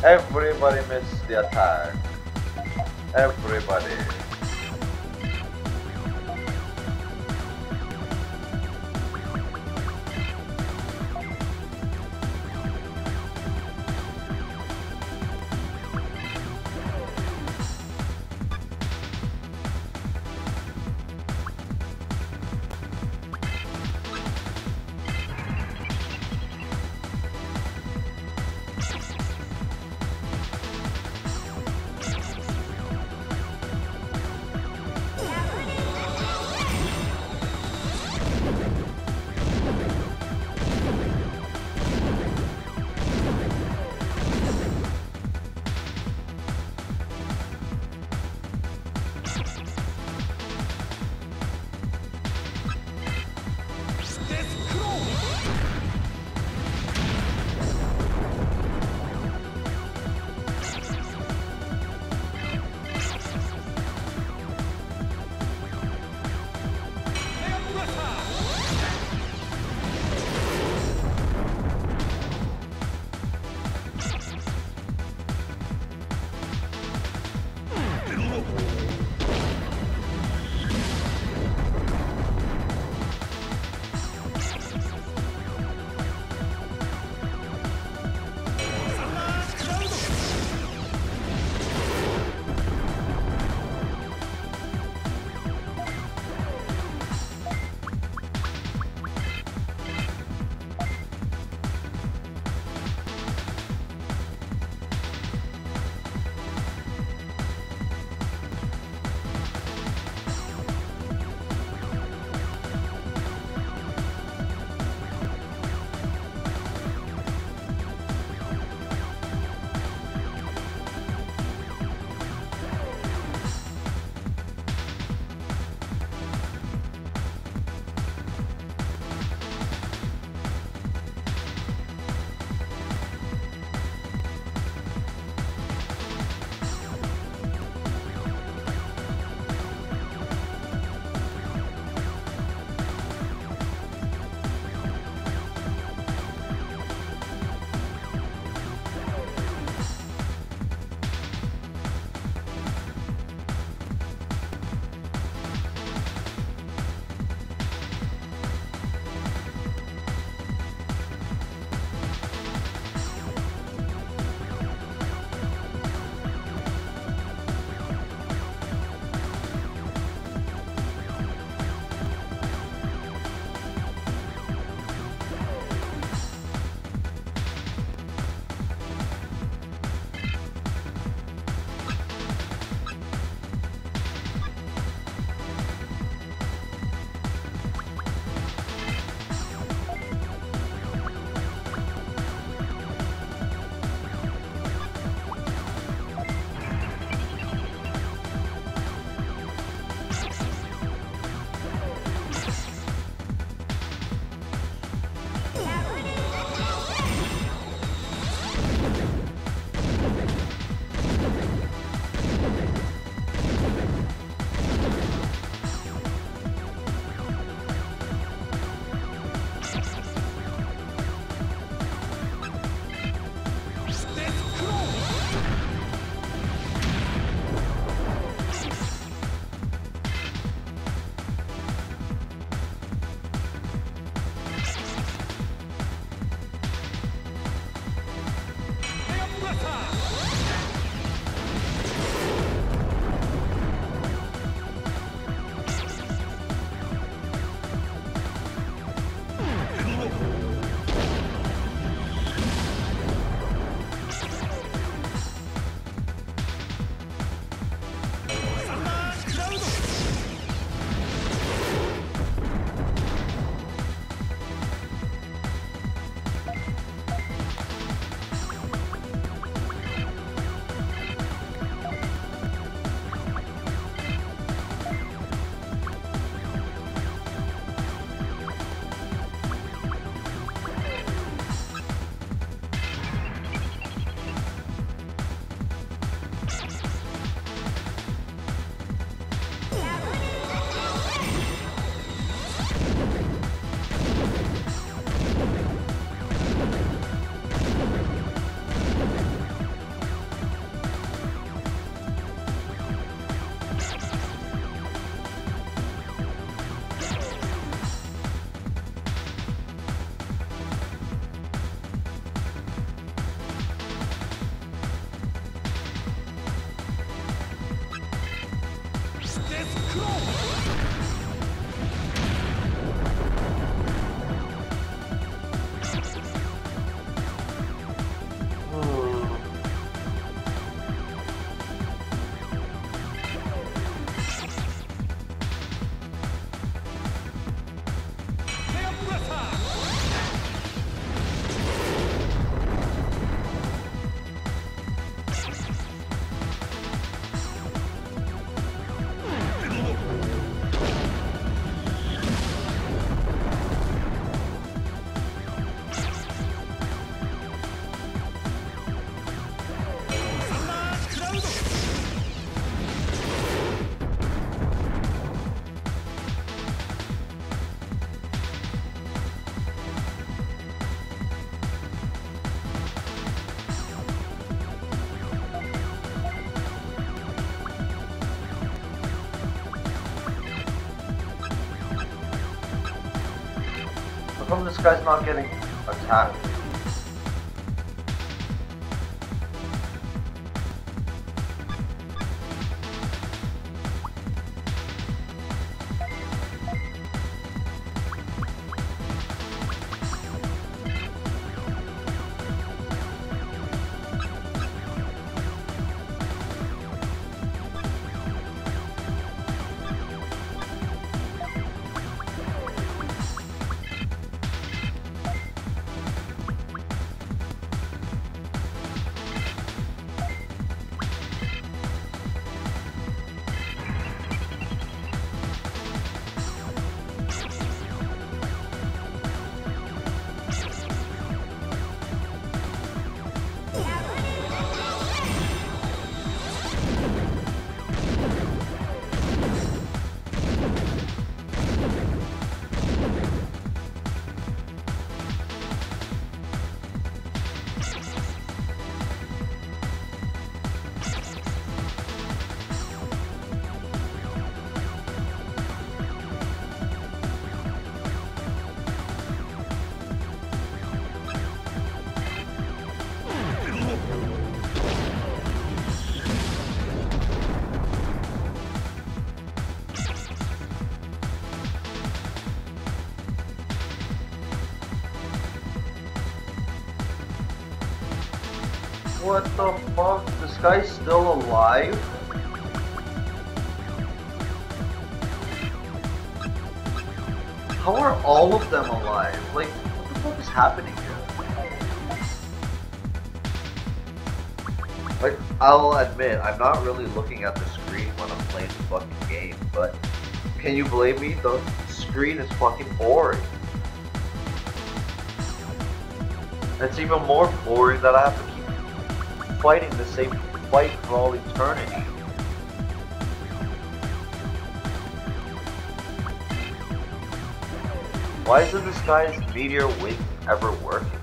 Everybody missed the attack. Everybody. Guy's not getting attacked? What the fuck? This guy's still alive? How are all of them alive? Like, what the fuck is happening here? Like, I'll admit, I'm not really looking at the screen when I'm playing the fucking game, but can you blame me? The screen is fucking boring. It's even more boring that I have to fighting the same fight for all eternity. Why isn't this guy's meteor wing ever working?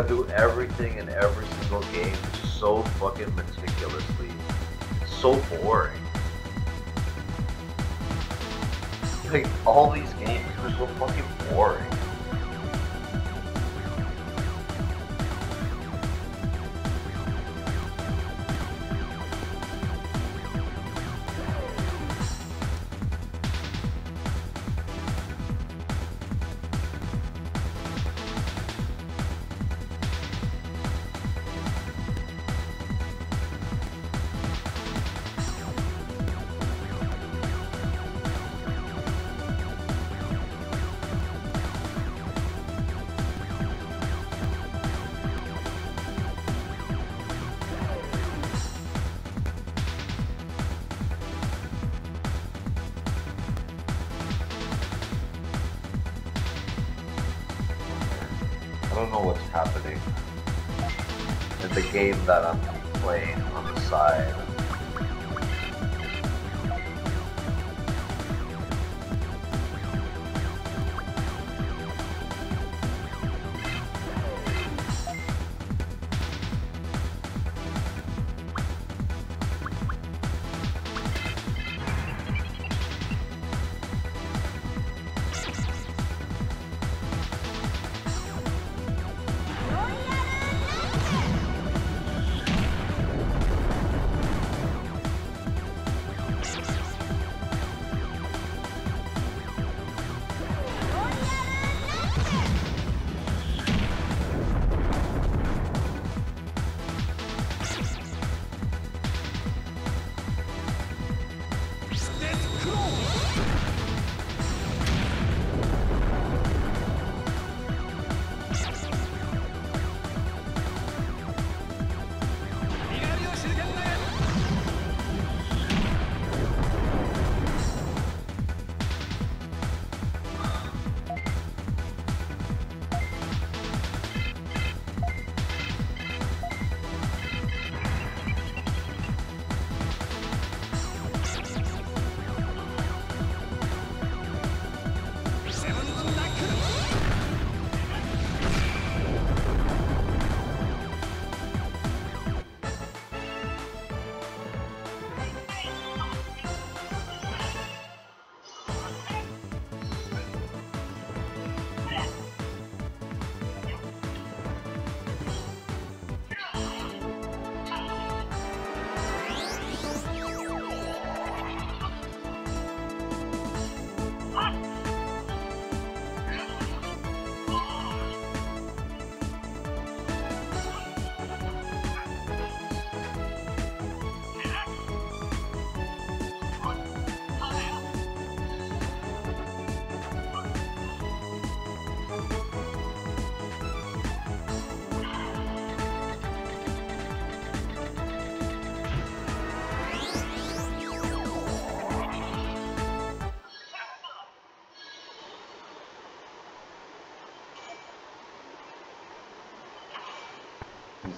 Gotta do everything in every single game so fucking meticulously. It's so boring. Like, all these games are so fucking that I'm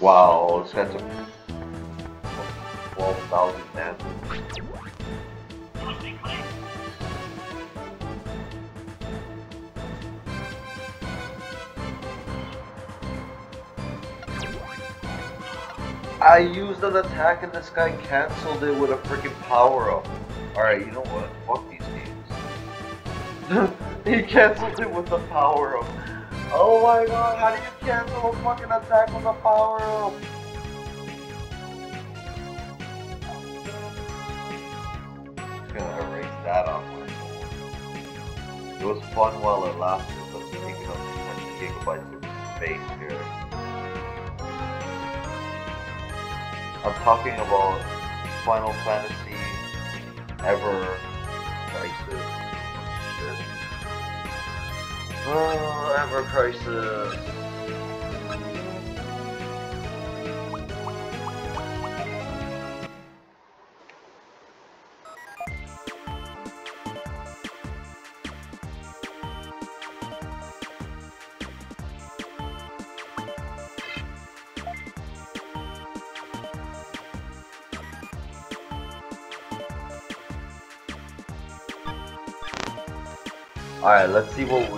Wow, guy's a 12,000 damage. I used an attack and this guy cancelled it with a freaking power up. Alright, you know what? Fuck these games. he cancelled it with the power up. Oh my god, how do you cancel a fucking attack with a power up? Just gonna erase that off my phone. It was fun while it lasted, but it's taking up 10 gigabytes of space here. I'm talking about Final Fantasy Ever Crisis. Shit. Oh, Ever Crisis. Let's see what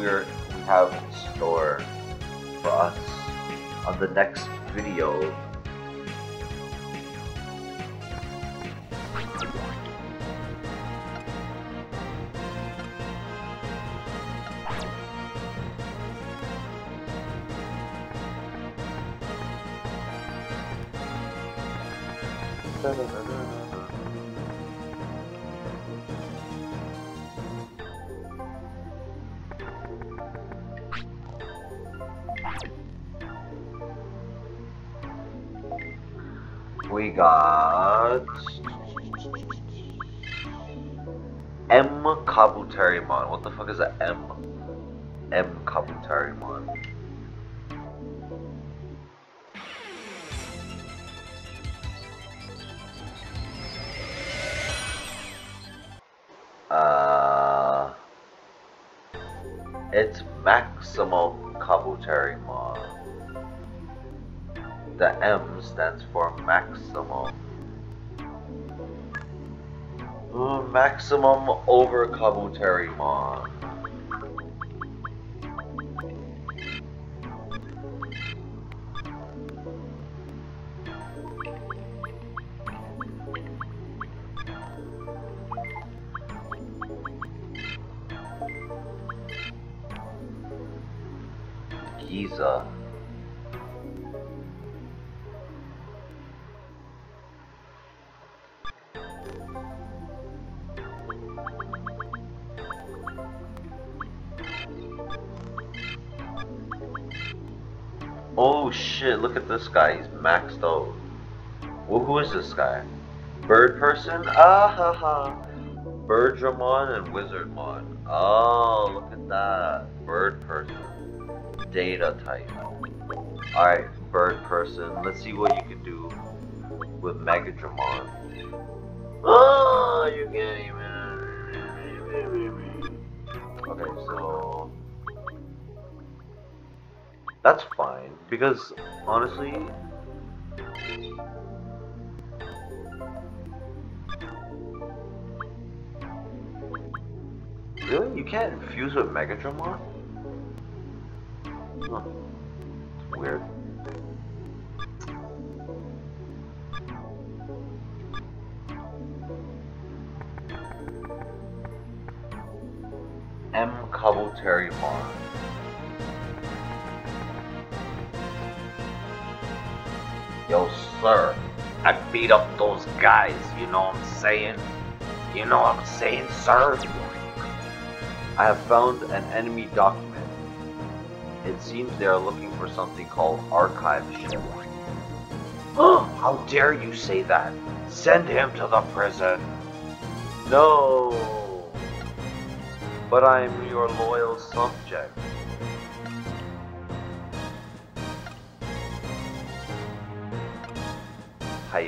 stands for maximum. Uh, maximum over Kabuterimon. Giza. Look at this guy, he's maxed out. Well, who is this guy? Bird person? Ah ha ha. Birdramon and Wizardmon. Oh, look at that. Bird person. Data type. Alright, bird person. Let's see what you can do with Megadramon. Oh, you can't even. Okay, so. That's fine, because honestly, Really? You can't infuse with Megadramon? Huh. Weird. M. Kabuterimon. Yo, sir. I beat up those guys, you know what I'm saying? You know what I'm saying, sir? I have found an enemy document. It seems they are looking for something called archive ship. How dare you say that? Send him to the prison. No. But I'm your loyal subject. We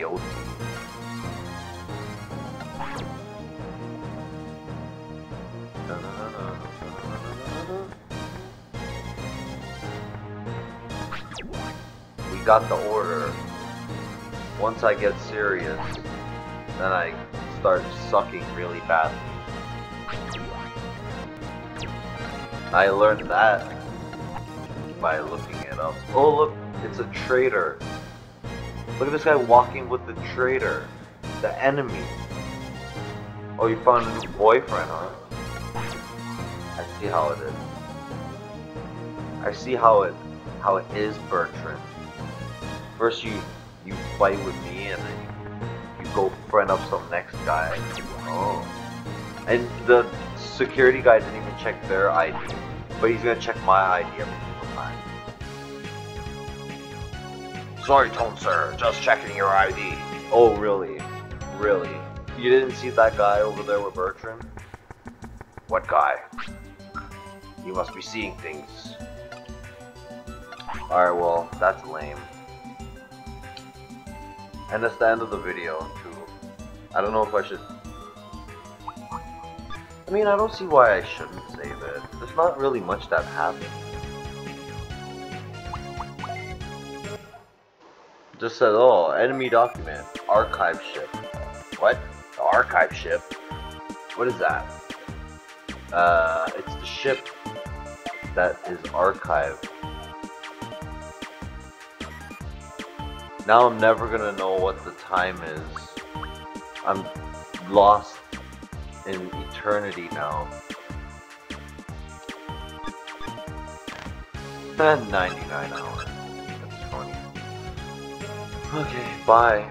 got the order. Once I get serious, then I start sucking really badly. I learned that by looking it up. Oh look, it's a traitor. Look at this guy walking with the traitor. The enemy. Oh, you found a new boyfriend, huh? I see how it is. I see how it how it is, Bertrand. First you you fight with me and then you, you go friend up some next guy. Oh. And the security guy didn't even check their ID. But he's gonna check my ID every Sorry, Tone Sir, just checking your ID. Oh, really? Really? You didn't see that guy over there with Bertrand? What guy? You must be seeing things. Alright, well, that's lame. And that's the end of the video, too. I don't know if I should... I mean, I don't see why I shouldn't save it. There's not really much that happened. Just said, oh, enemy document, archive ship. What? The archive ship? What is that? Uh, it's the ship that is archived. Now I'm never gonna know what the time is. I'm lost in eternity now. 99 hours. Okay, bye.